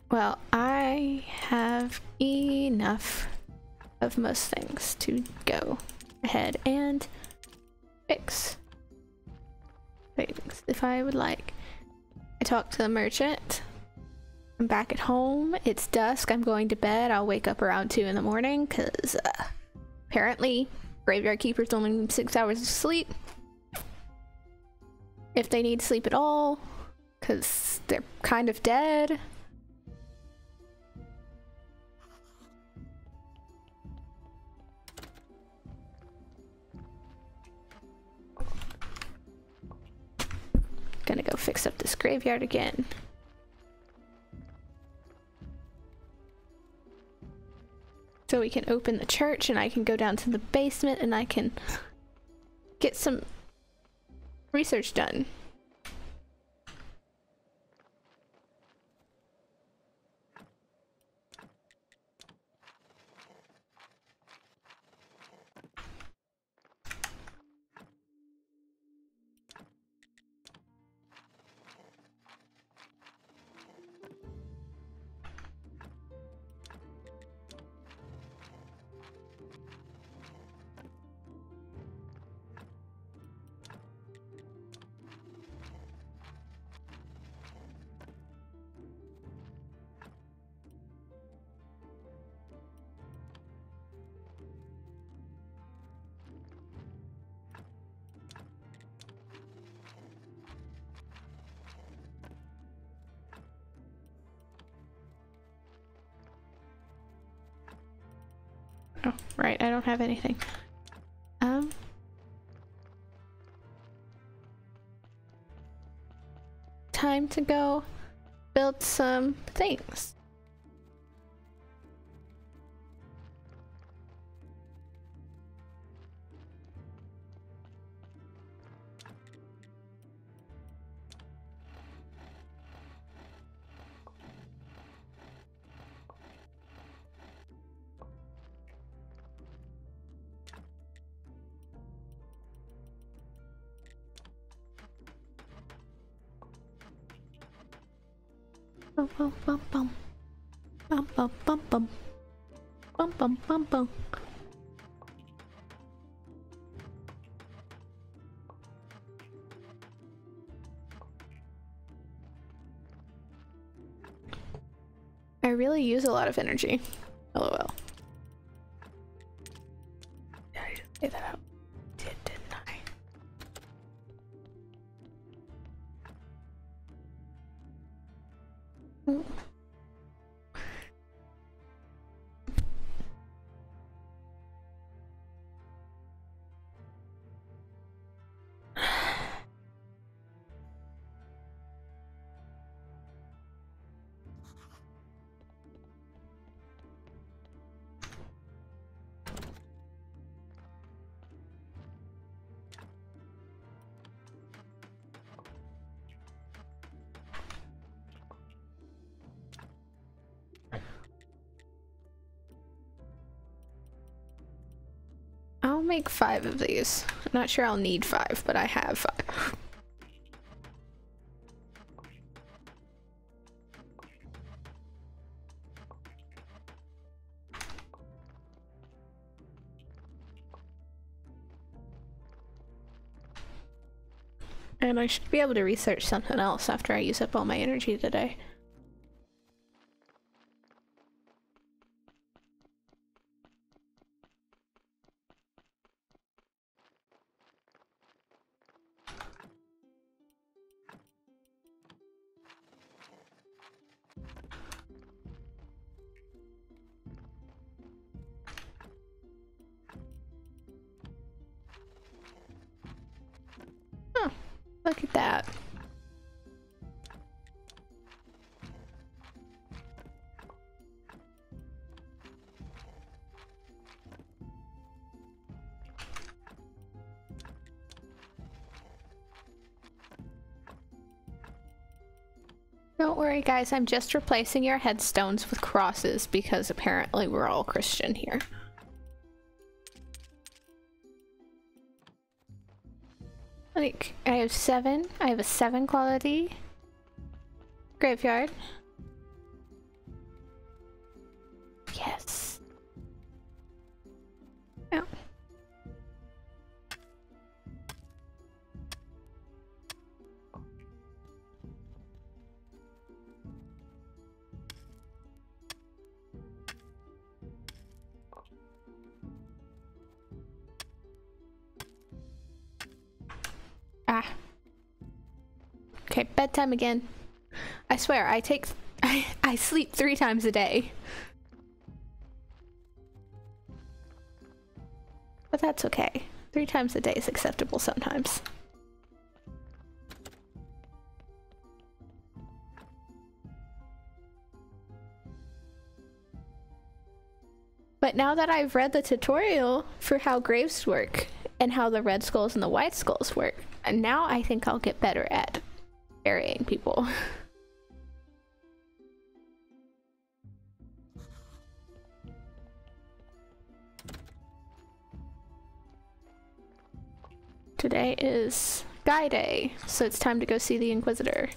Well, I have enough of most things to go ahead and fix things if I would like. I talked to the merchant. I'm back at home. It's dusk. I'm going to bed. I'll wake up around 2 in the morning because uh, apparently graveyard keepers only need 6 hours of sleep. If they need sleep at all, because they're kind of dead. Gonna go fix up this graveyard again. So we can open the church and I can go down to the basement and I can get some research done. Don't have anything. Um. Time to go build some things. Bum bum bum. I really use a lot of energy. Make five of these. I'm not sure I'll need five, but I have five. And I should be able to research something else after I use up all my energy today. That. Don't worry guys, I'm just replacing your headstones with crosses because apparently we're all Christian here. Like, have seven. I have a seven quality graveyard. Bedtime again. I swear, I take I I sleep 3 times a day. But that's okay. 3 times a day is acceptable sometimes. But now that I've read the tutorial for how graves work and how the red skulls and the white skulls work, now I think I'll get better at burying people. Today is Guy Day, so it's time to go see the Inquisitor.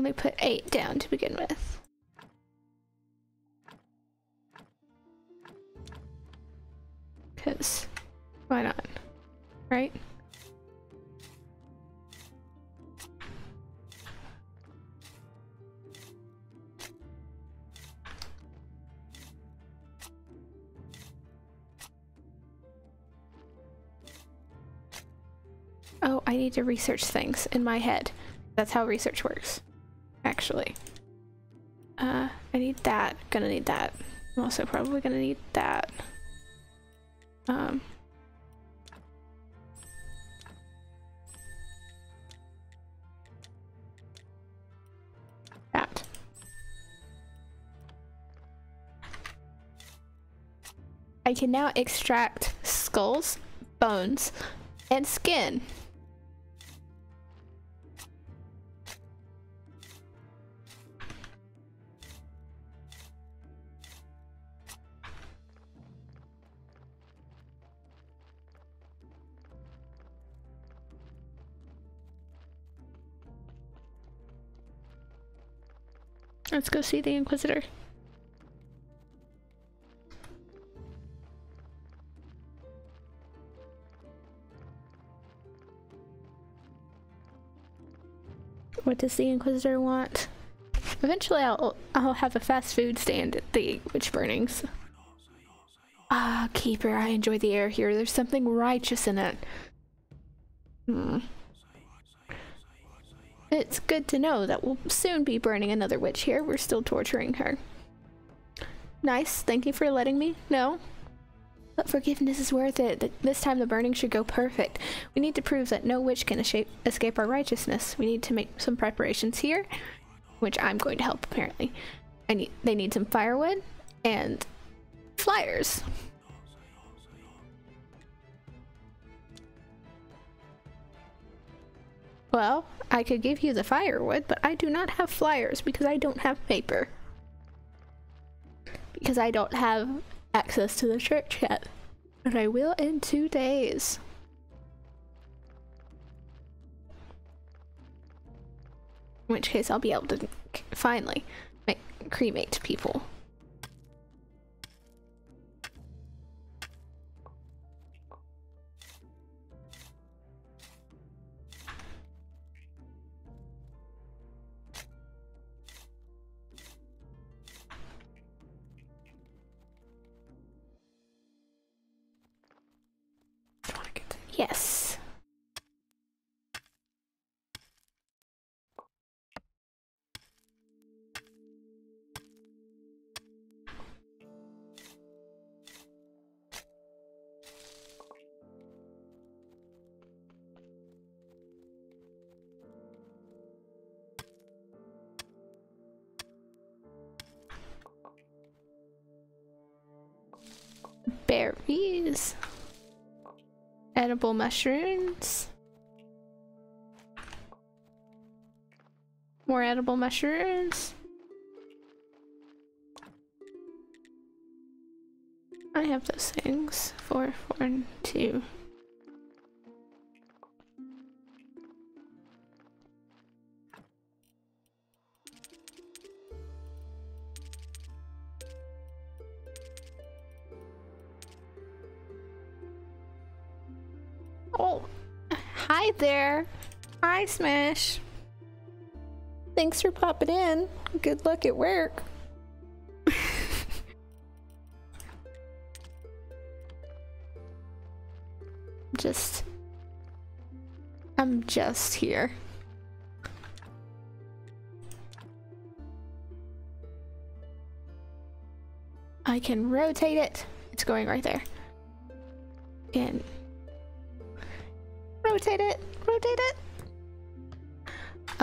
Me put eight down to begin with. Because, why not? Right? Oh, I need to research things in my head. That's how research works actually. Uh, I need that. Gonna need that. I'm also probably gonna need that. Um. That. I can now extract skulls, bones, and skin. Let's go see the Inquisitor. What does the Inquisitor want? Eventually I'll I'll have a fast food stand at the Witch Burnings. Ah, Keeper, I enjoy the air here. There's something righteous in it. Hmm. It's good to know that we'll soon be burning another witch here. We're still torturing her. Nice, thank you for letting me know. But forgiveness is worth it. This time the burning should go perfect. We need to prove that no witch can escape our righteousness. We need to make some preparations here, which I'm going to help apparently. I need they need some firewood and flyers. Well, I could give you the firewood, but I do not have flyers because I don't have paper. Because I don't have access to the church yet. But I will in two days. In which case I'll be able to finally make, cremate people. Yes. Mushrooms. More edible mushrooms. I have those things. Four, four, and two. Smash. Thanks for popping in. Good luck at work. just I'm just here. I can rotate it. It's going right there. And rotate it, rotate it.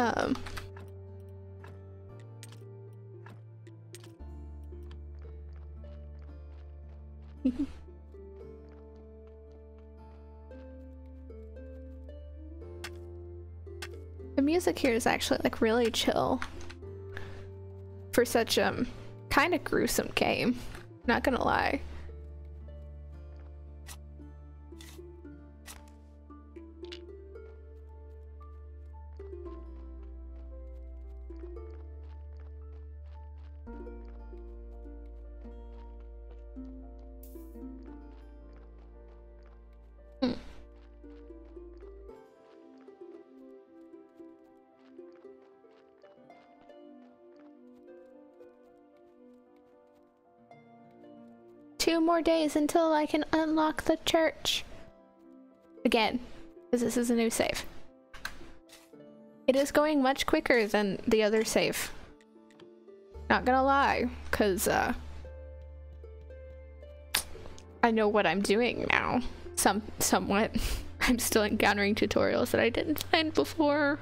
Um. the music here is actually like really chill for such um kind of gruesome game. Not gonna lie. More days until I can unlock the church. Again, because this is a new save. It is going much quicker than the other save. Not gonna lie, because uh, I know what I'm doing now. Some, somewhat. I'm still encountering tutorials that I didn't find before.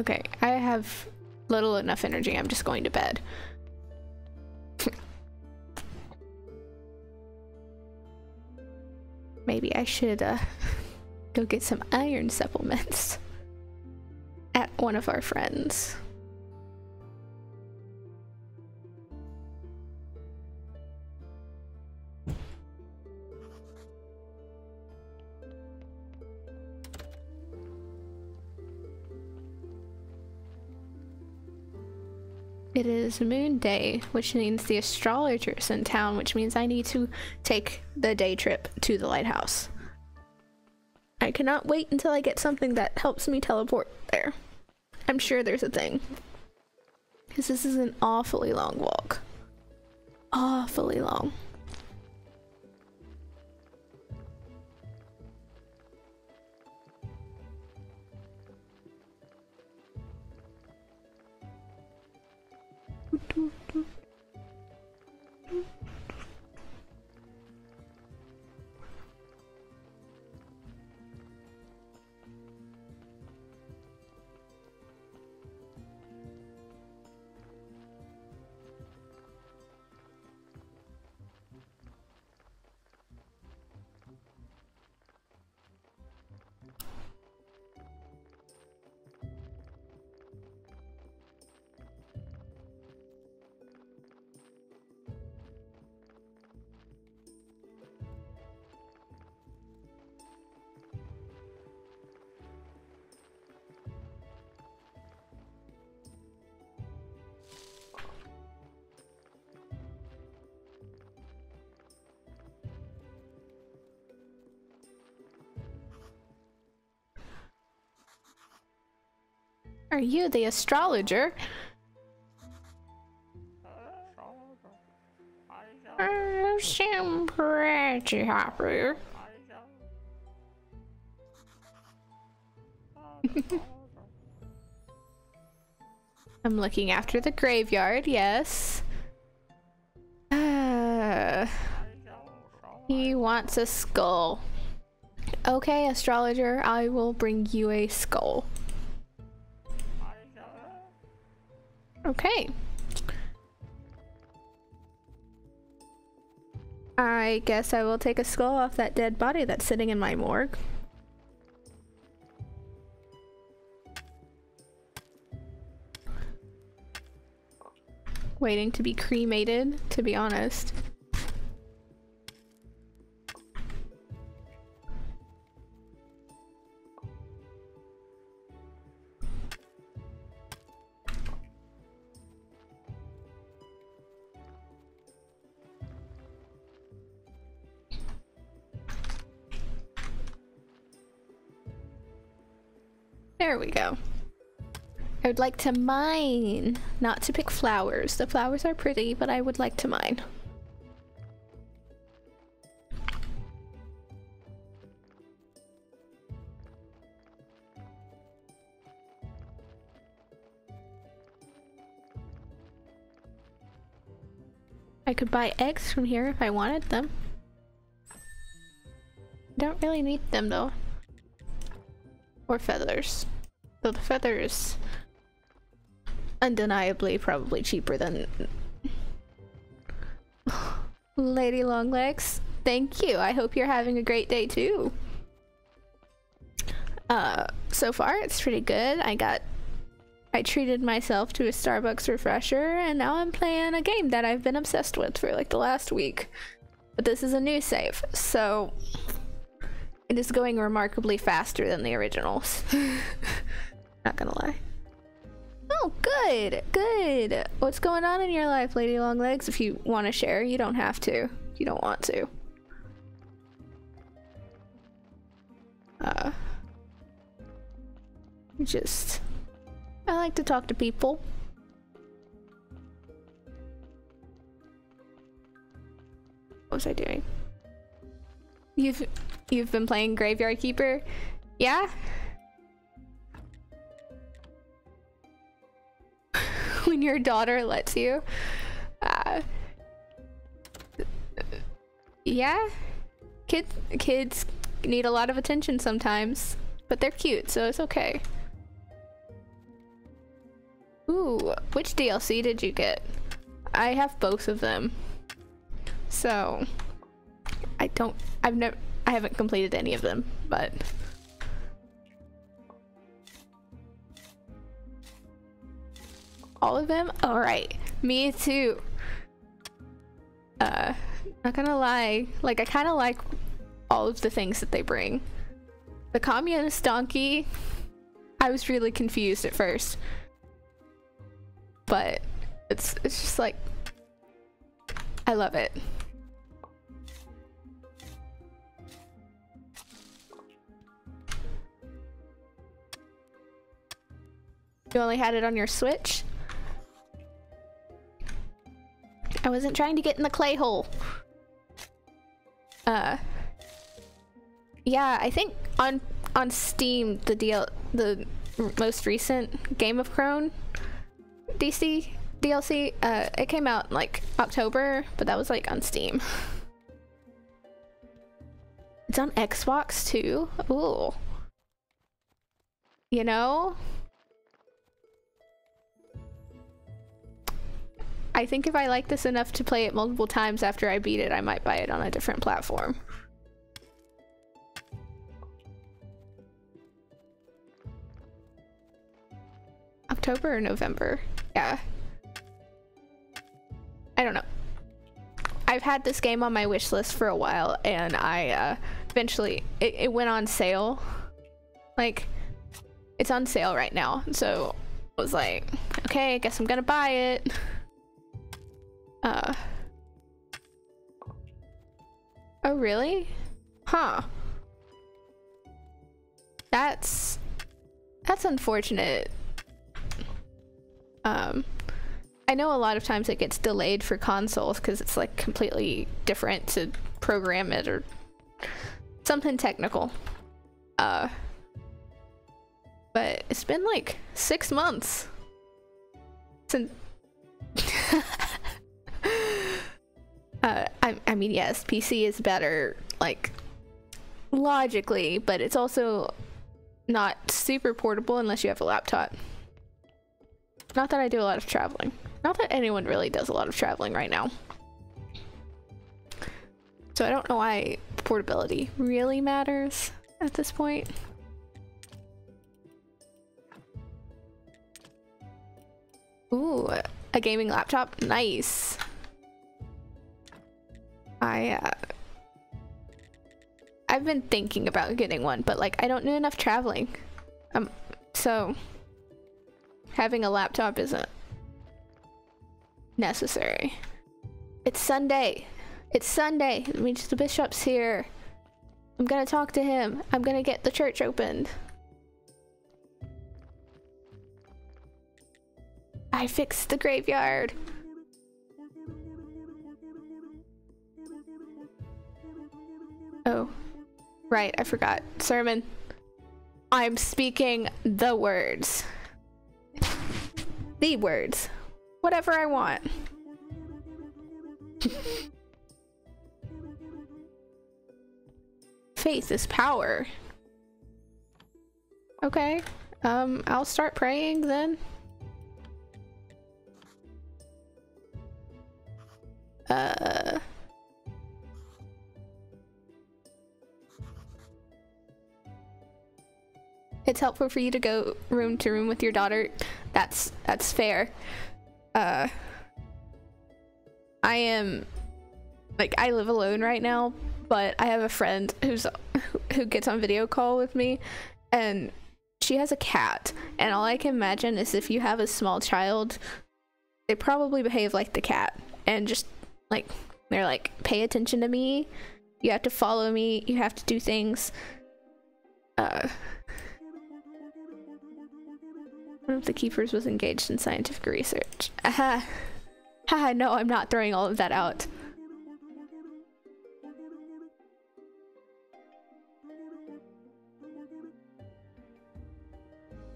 Okay, I have little enough energy. I'm just going to bed. Maybe I should uh, go get some iron supplements at one of our friends. It is moon day, which means the astrologer's in town, which means I need to take the day trip to the lighthouse. I cannot wait until I get something that helps me teleport there. I'm sure there's a thing. Because this is an awfully long walk. Awfully long. Are you the astrologer? I'm pretty happy. I'm looking after the graveyard, yes. Uh, he wants a skull. Okay, astrologer, I will bring you a skull. Okay. I guess I will take a skull off that dead body that's sitting in my morgue. Waiting to be cremated, to be honest. We go. I would like to mine, not to pick flowers. The flowers are pretty, but I would like to mine. I could buy eggs from here if I wanted them. I don't really need them though. Or feathers. Though the feathers undeniably probably cheaper than Lady Longlegs. Thank you. I hope you're having a great day too. Uh, so far it's pretty good. I got I treated myself to a Starbucks refresher and now I'm playing a game that I've been obsessed with for like the last week. But this is a new save, so it is going remarkably faster than the originals. Not gonna lie. Oh, good, good. What's going on in your life, Lady Longlegs? If you want to share, you don't have to. You don't want to. Uh, just, I like to talk to people. What was I doing? You've, you've been playing Graveyard Keeper? Yeah? When your daughter lets you. Uh, yeah, kids kids need a lot of attention sometimes, but they're cute, so it's okay. Ooh, which DLC did you get? I have both of them. So, I don't, I've never, I haven't completed any of them, but All of them? Alright. Me too. Uh, not gonna lie. Like, I kind of like all of the things that they bring. The communist donkey, I was really confused at first. But it's, it's just like, I love it. You only had it on your Switch? I wasn't trying to get in the clay hole. Uh, yeah, I think on on Steam the deal the most recent Game of Crone DC DLC uh it came out like October, but that was like on Steam. It's on Xbox too. Ooh. You know, I think if I like this enough to play it multiple times after I beat it, I might buy it on a different platform. October or November? Yeah. I don't know. I've had this game on my wish list for a while and I uh, eventually, it, it went on sale. Like, it's on sale right now. So I was like, okay, I guess I'm gonna buy it. Uh. Oh, really? Huh. That's... That's unfortunate. Um, I know a lot of times it gets delayed for consoles because it's like completely different to program it or something technical. Uh, but it's been like six months since I, mean, yes, PC is better, like, logically, but it's also not super portable unless you have a laptop. Not that I do a lot of traveling. Not that anyone really does a lot of traveling right now. So I don't know why portability really matters at this point. Ooh, a gaming laptop. Nice. I, uh, I've been thinking about getting one, but like I don't do enough traveling. Um, so having a laptop isn't necessary. It's Sunday. It's Sunday. It means the bishop's here. I'm gonna talk to him. I'm gonna get the church opened. I fixed the graveyard. Oh, right, I forgot. Sermon. I'm speaking the words. The words. Whatever I want. Faith is power. Okay. Um, I'll start praying then. Uh... It's helpful for you to go room to room with your daughter. That's that's fair. Uh I am like I live alone right now, but I have a friend who's who gets on video call with me and she has a cat and all I can imagine is if you have a small child they probably behave like the cat and just like they're like pay attention to me you have to follow me you have to do things uh one of the keepers was engaged in scientific research. Aha. Haha, no, I'm not throwing all of that out.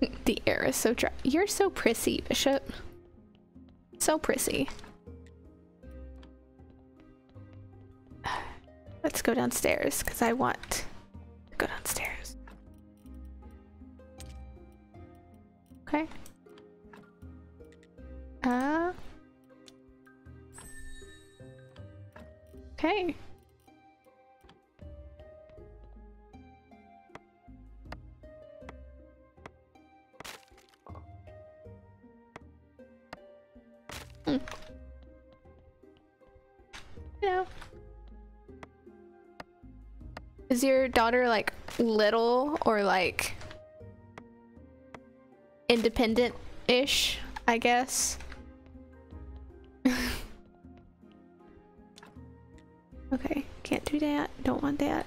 the air is so dry. You're so prissy, Bishop. So prissy. Let's go downstairs, because I want to go downstairs. Okay. Uh. Okay. Hmm. Is your daughter like little or like independent-ish, I guess. okay, can't do that. Don't want that.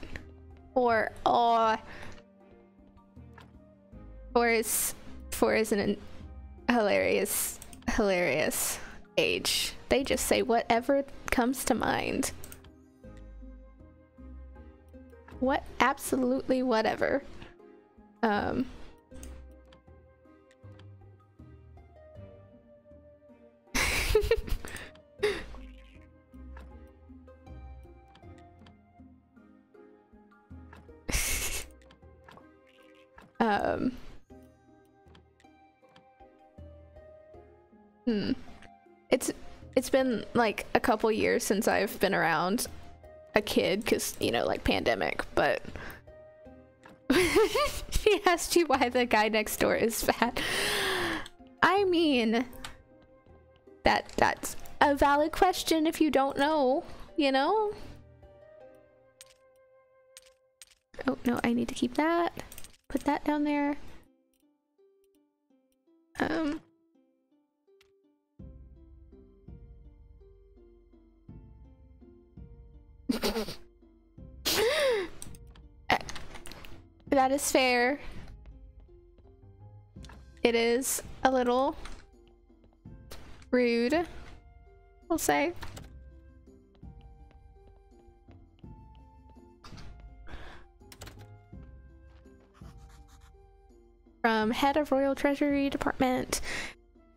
Or, or, four is, four is an hilarious, hilarious age. They just say whatever comes to mind. What, absolutely whatever. Um, um. Hmm. It's it's been like a couple years since I've been around a kid because you know like pandemic but she asked you why the guy next door is fat i mean that that's a valid question if you don't know, you know? Oh, no, I need to keep that. Put that down there. Um... that is fair. It is a little Rude, we'll say. From head of Royal Treasury Department,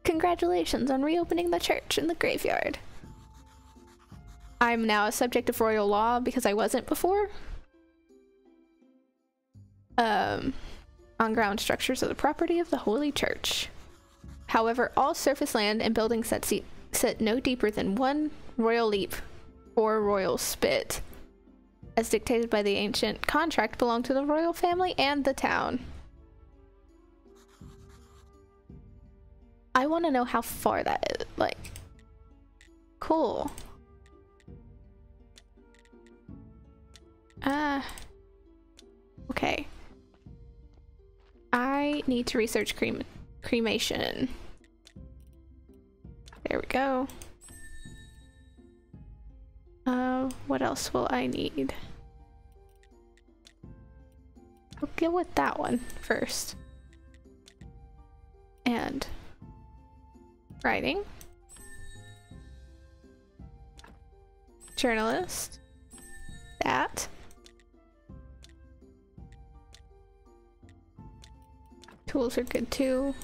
congratulations on reopening the church in the graveyard. I'm now a subject of royal law because I wasn't before. Um, on ground structures are the property of the Holy Church. However, all surface land and buildings sit, sit no deeper than one royal leap or royal spit, as dictated by the ancient contract, belong to the royal family and the town. I want to know how far that is. Like, cool. Ah. Uh, okay. I need to research crema cremation. There we go. Uh, what else will I need? I'll go with that one first. And Writing. Journalist. That. Tools are good too.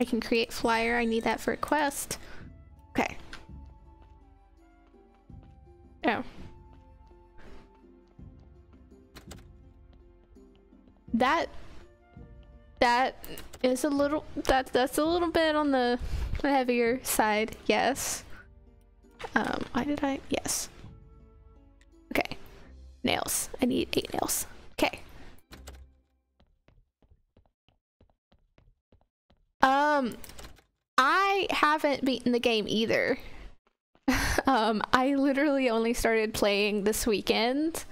I can create flyer. I need that for a quest. Okay. Oh. That that is a little that that's a little bit on the heavier side, yes. Um, why did I yes. Okay. Nails. I need eight nails. Okay. Um, I haven't beaten the game either. um, I literally only started playing this weekend,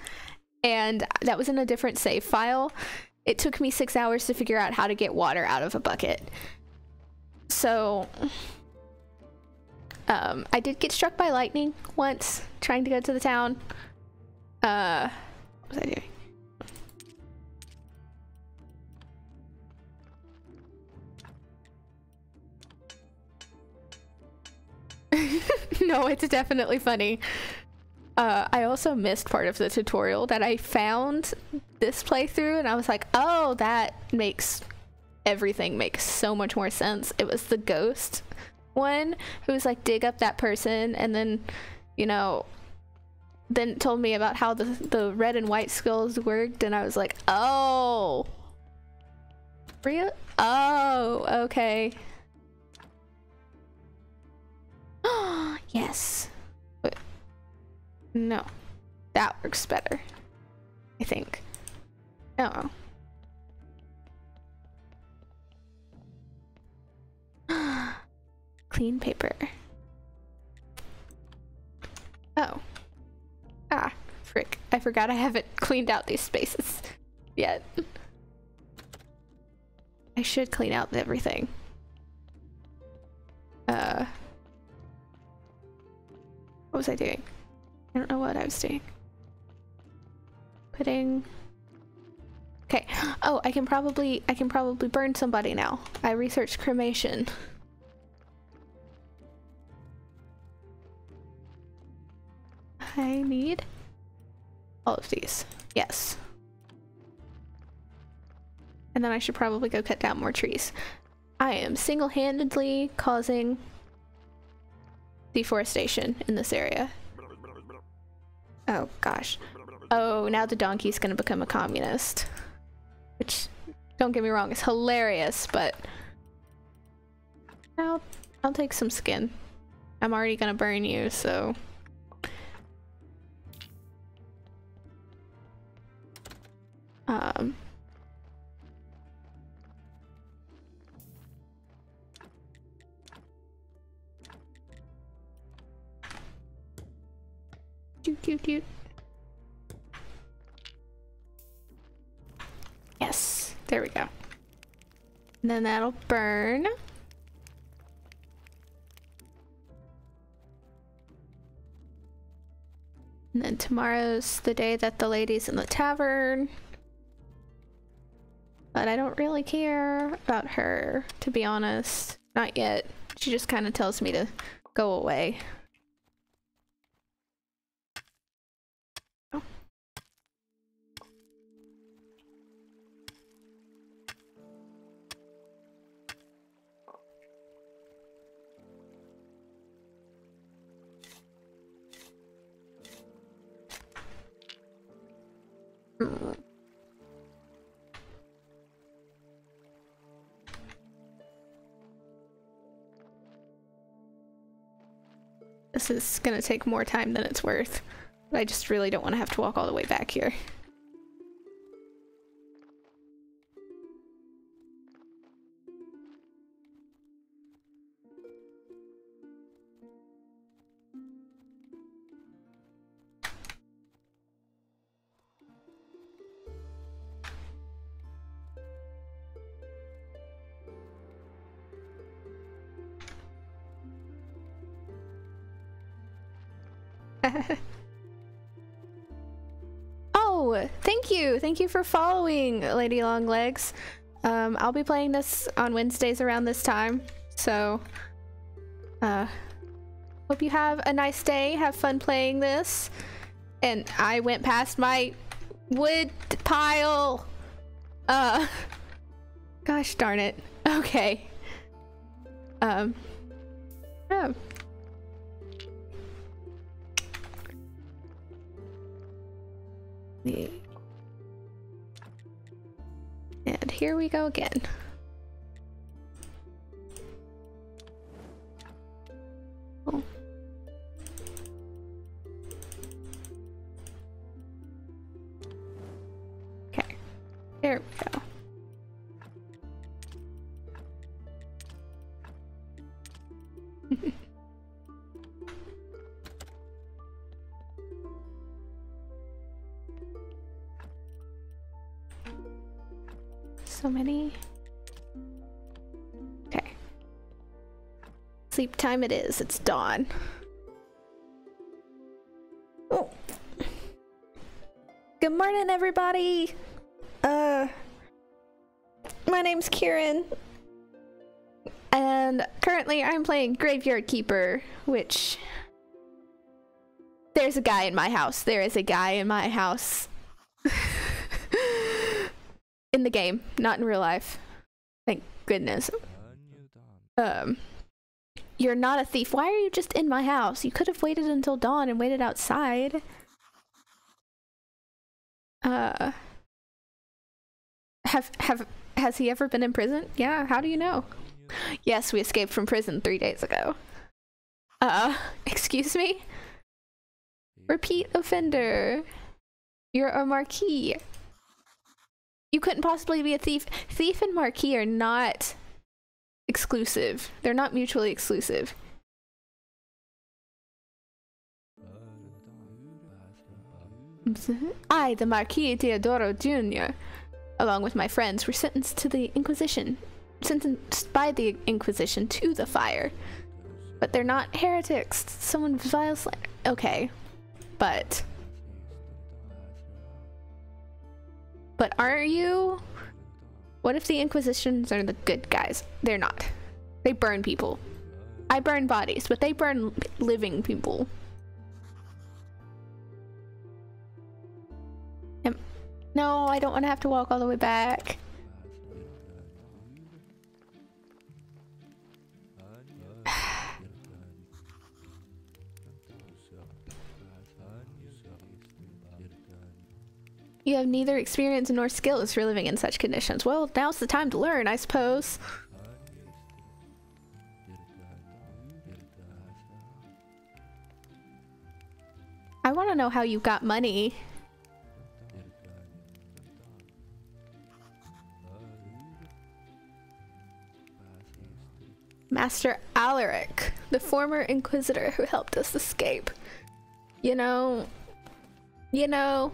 and that was in a different save file. It took me six hours to figure out how to get water out of a bucket. So, um, I did get struck by lightning once trying to go to the town. Uh, what was I doing? no, it's definitely funny. Uh, I also missed part of the tutorial that I found this playthrough and I was like, oh, that makes everything makes so much more sense. It was the ghost one who was like, dig up that person and then, you know, then told me about how the, the red and white skulls worked and I was like, oh. Real? Oh, okay. yes. No. That works better. I think. Oh. Clean paper. Oh. Ah, frick. I forgot I haven't cleaned out these spaces yet. I should clean out everything. Uh... What was I doing? I don't know what I was doing. Putting... Okay. Oh, I can probably I can probably burn somebody now. I researched cremation. I need all of these. Yes. And then I should probably go cut down more trees. I am single-handedly causing deforestation in this area. Oh gosh. Oh, now the donkey's gonna become a communist. Which, don't get me wrong, is hilarious, but... I'll, I'll take some skin. I'm already gonna burn you, so... Um... Cute, cute, cute. Yes, there we go. And then that'll burn. And then tomorrow's the day that the lady's in the tavern. But I don't really care about her, to be honest. Not yet. She just kind of tells me to go away. This is gonna take more time than it's worth. But I just really don't want to have to walk all the way back here. Thank you. For following Lady Longlegs. Um, I'll be playing this on Wednesdays around this time. So, uh, hope you have a nice day. Have fun playing this. And I went past my wood pile. Uh, gosh darn it. Okay. Um. And here we go again. Oh. Okay, there we go. Sleep time it is. It's dawn. Oh. Good morning, everybody. Uh, my name's Kieran. And currently I'm playing Graveyard Keeper, which there's a guy in my house. There is a guy in my house. in the game, not in real life. Thank goodness. Um, you're not a thief. Why are you just in my house? You could have waited until dawn and waited outside. Uh, have have has he ever been in prison? Yeah. How do you know? Yes, we escaped from prison three days ago. Uh, excuse me. Repeat offender. You're a marquis. You couldn't possibly be a thief. Thief and marquis are not exclusive. They're not mutually exclusive. I, the Marquis Teodoro Jr., along with my friends, were sentenced to the Inquisition. Sentenced by the Inquisition to the fire. But they're not heretics. Someone viles. Okay. But. But aren't you? What if the Inquisitions are the good guys? They're not. They burn people. I burn bodies, but they burn living people. No, I don't want to have to walk all the way back. You have neither experience nor skills for living in such conditions. Well, now's the time to learn, I suppose. I want to know how you got money. Master Alaric, the former Inquisitor who helped us escape. You know, you know,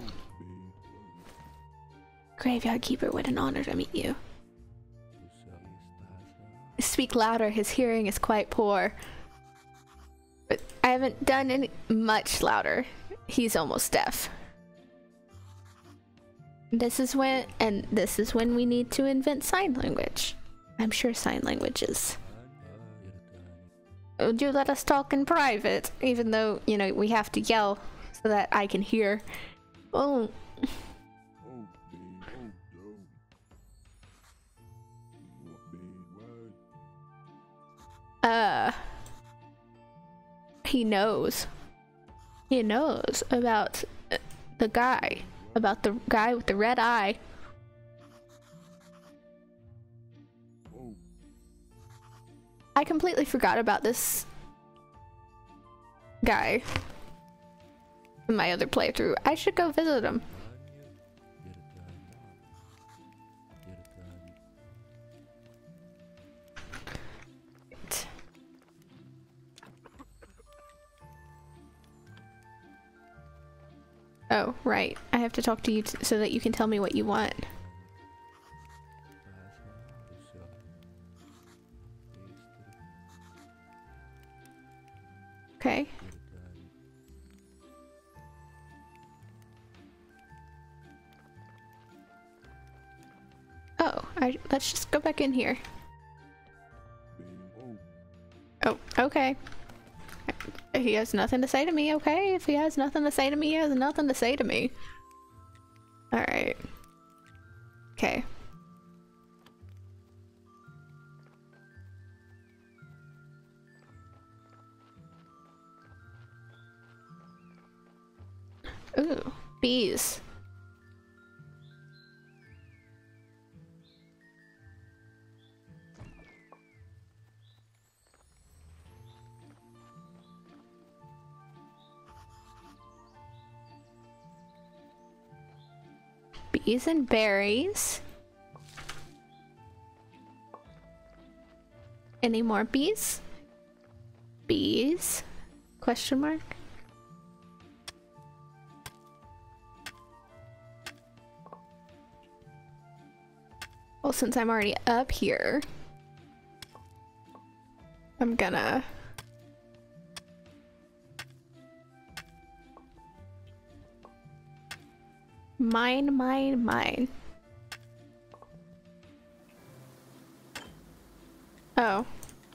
Graveyard Keeper, what an honor to meet you. Speak louder, his hearing is quite poor. But I haven't done any much louder. He's almost deaf. This is when and this is when we need to invent sign language. I'm sure sign languages. Would oh, you let us talk in private? Even though, you know, we have to yell so that I can hear. Oh. Uh, he knows. He knows about the guy, about the guy with the red eye. I completely forgot about this guy in my other playthrough. I should go visit him. Right. I have to talk to you so that you can tell me what you want. Okay. Oh, I, let's just go back in here. He has nothing to say to me, okay? If he has nothing to say to me, he has nothing to say to me. Alright. Okay. Ooh, bees. And berries. Any more bees? Bees? Question mark? Well, since I'm already up here, I'm gonna... Mine, mine, mine. Oh.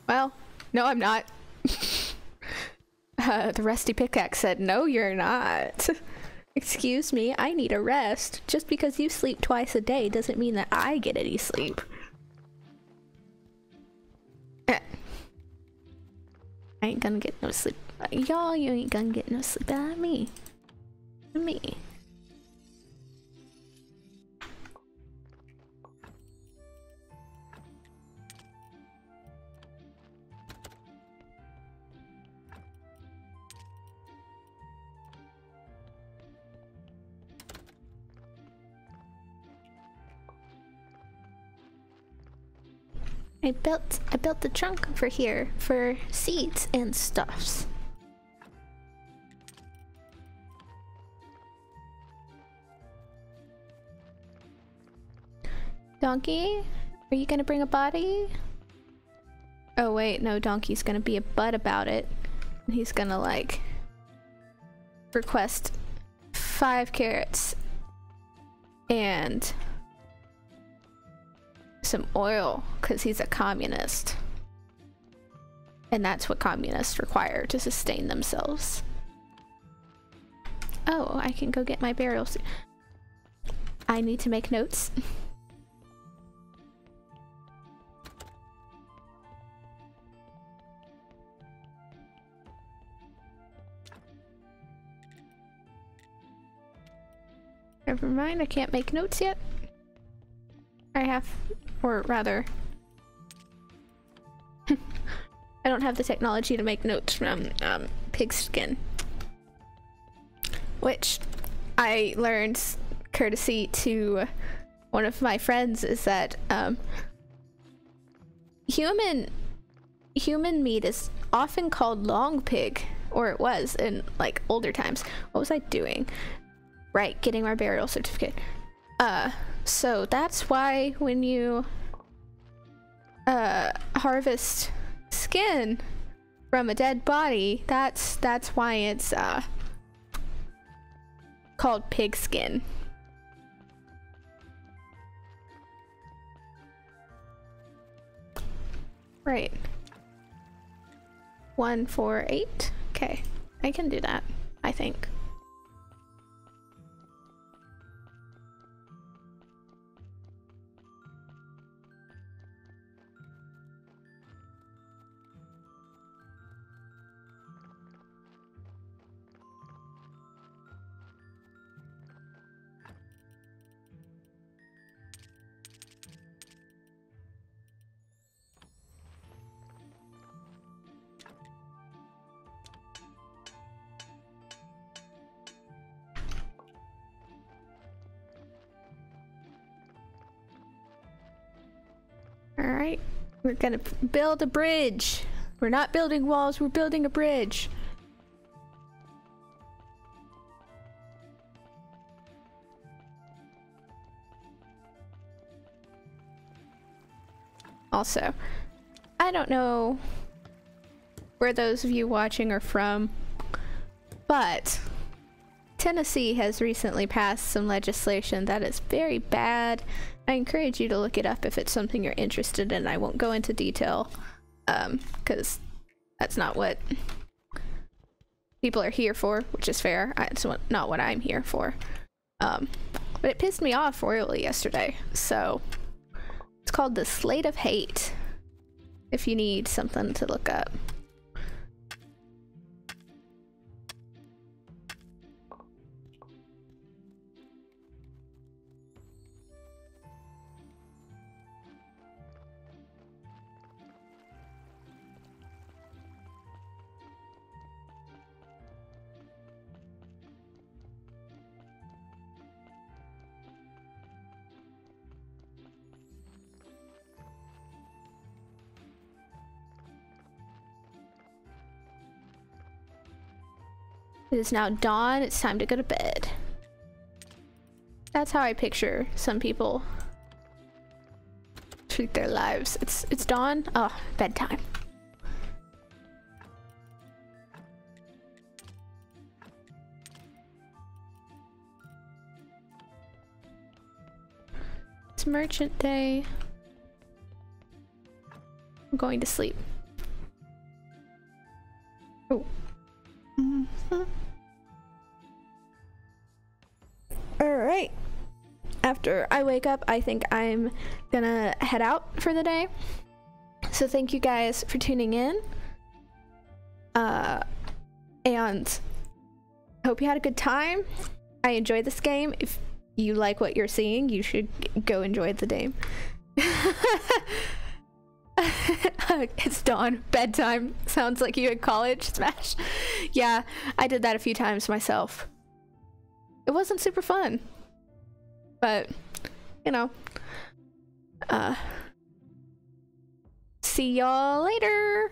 Well, no I'm not. uh, the rusty pickaxe said, no you're not. Excuse me, I need a rest. Just because you sleep twice a day doesn't mean that I get any sleep. Eh. I ain't gonna get no sleep. Y'all, you ain't gonna get no sleep out of me. Me. I built I built the trunk over here for seeds and stuffs. Donkey, are you gonna bring a body? Oh wait, no, Donkey's gonna be a butt about it. He's gonna like request five carrots and some oil because he's a communist. And that's what communists require to sustain themselves. Oh, I can go get my barrels. I need to make notes. Never mind, I can't make notes yet. I have or rather, I don't have the technology to make notes from um, pigskin. Which I learned courtesy to one of my friends is that um, human human meat is often called long pig or it was in like older times. What was i doing? Right getting my burial certificate uh so that's why when you uh, harvest skin from a dead body, that's that's why it's uh, called pig skin. Right. One, four, eight. Okay, I can do that, I think. Alright. We're gonna build a bridge. We're not building walls, we're building a bridge. Also, I don't know where those of you watching are from, but Tennessee has recently passed some legislation that is very bad. I encourage you to look it up if it's something you're interested in. I won't go into detail because um, that's not what people are here for, which is fair. It's not what I'm here for. Um, but it pissed me off royally yesterday. So it's called the Slate of Hate. If you need something to look up. It is now dawn. It's time to go to bed. That's how I picture some people treat their lives. It's it's dawn. Oh, bedtime. It's merchant day. I'm going to sleep. Oh. Alright. After I wake up, I think I'm gonna head out for the day. So thank you guys for tuning in. Uh, and hope you had a good time. I enjoyed this game. If you like what you're seeing, you should go enjoy the game. it's dawn, bedtime. Sounds like you at college, Smash. yeah, I did that a few times myself it wasn't super fun. But, you know, uh, see y'all later.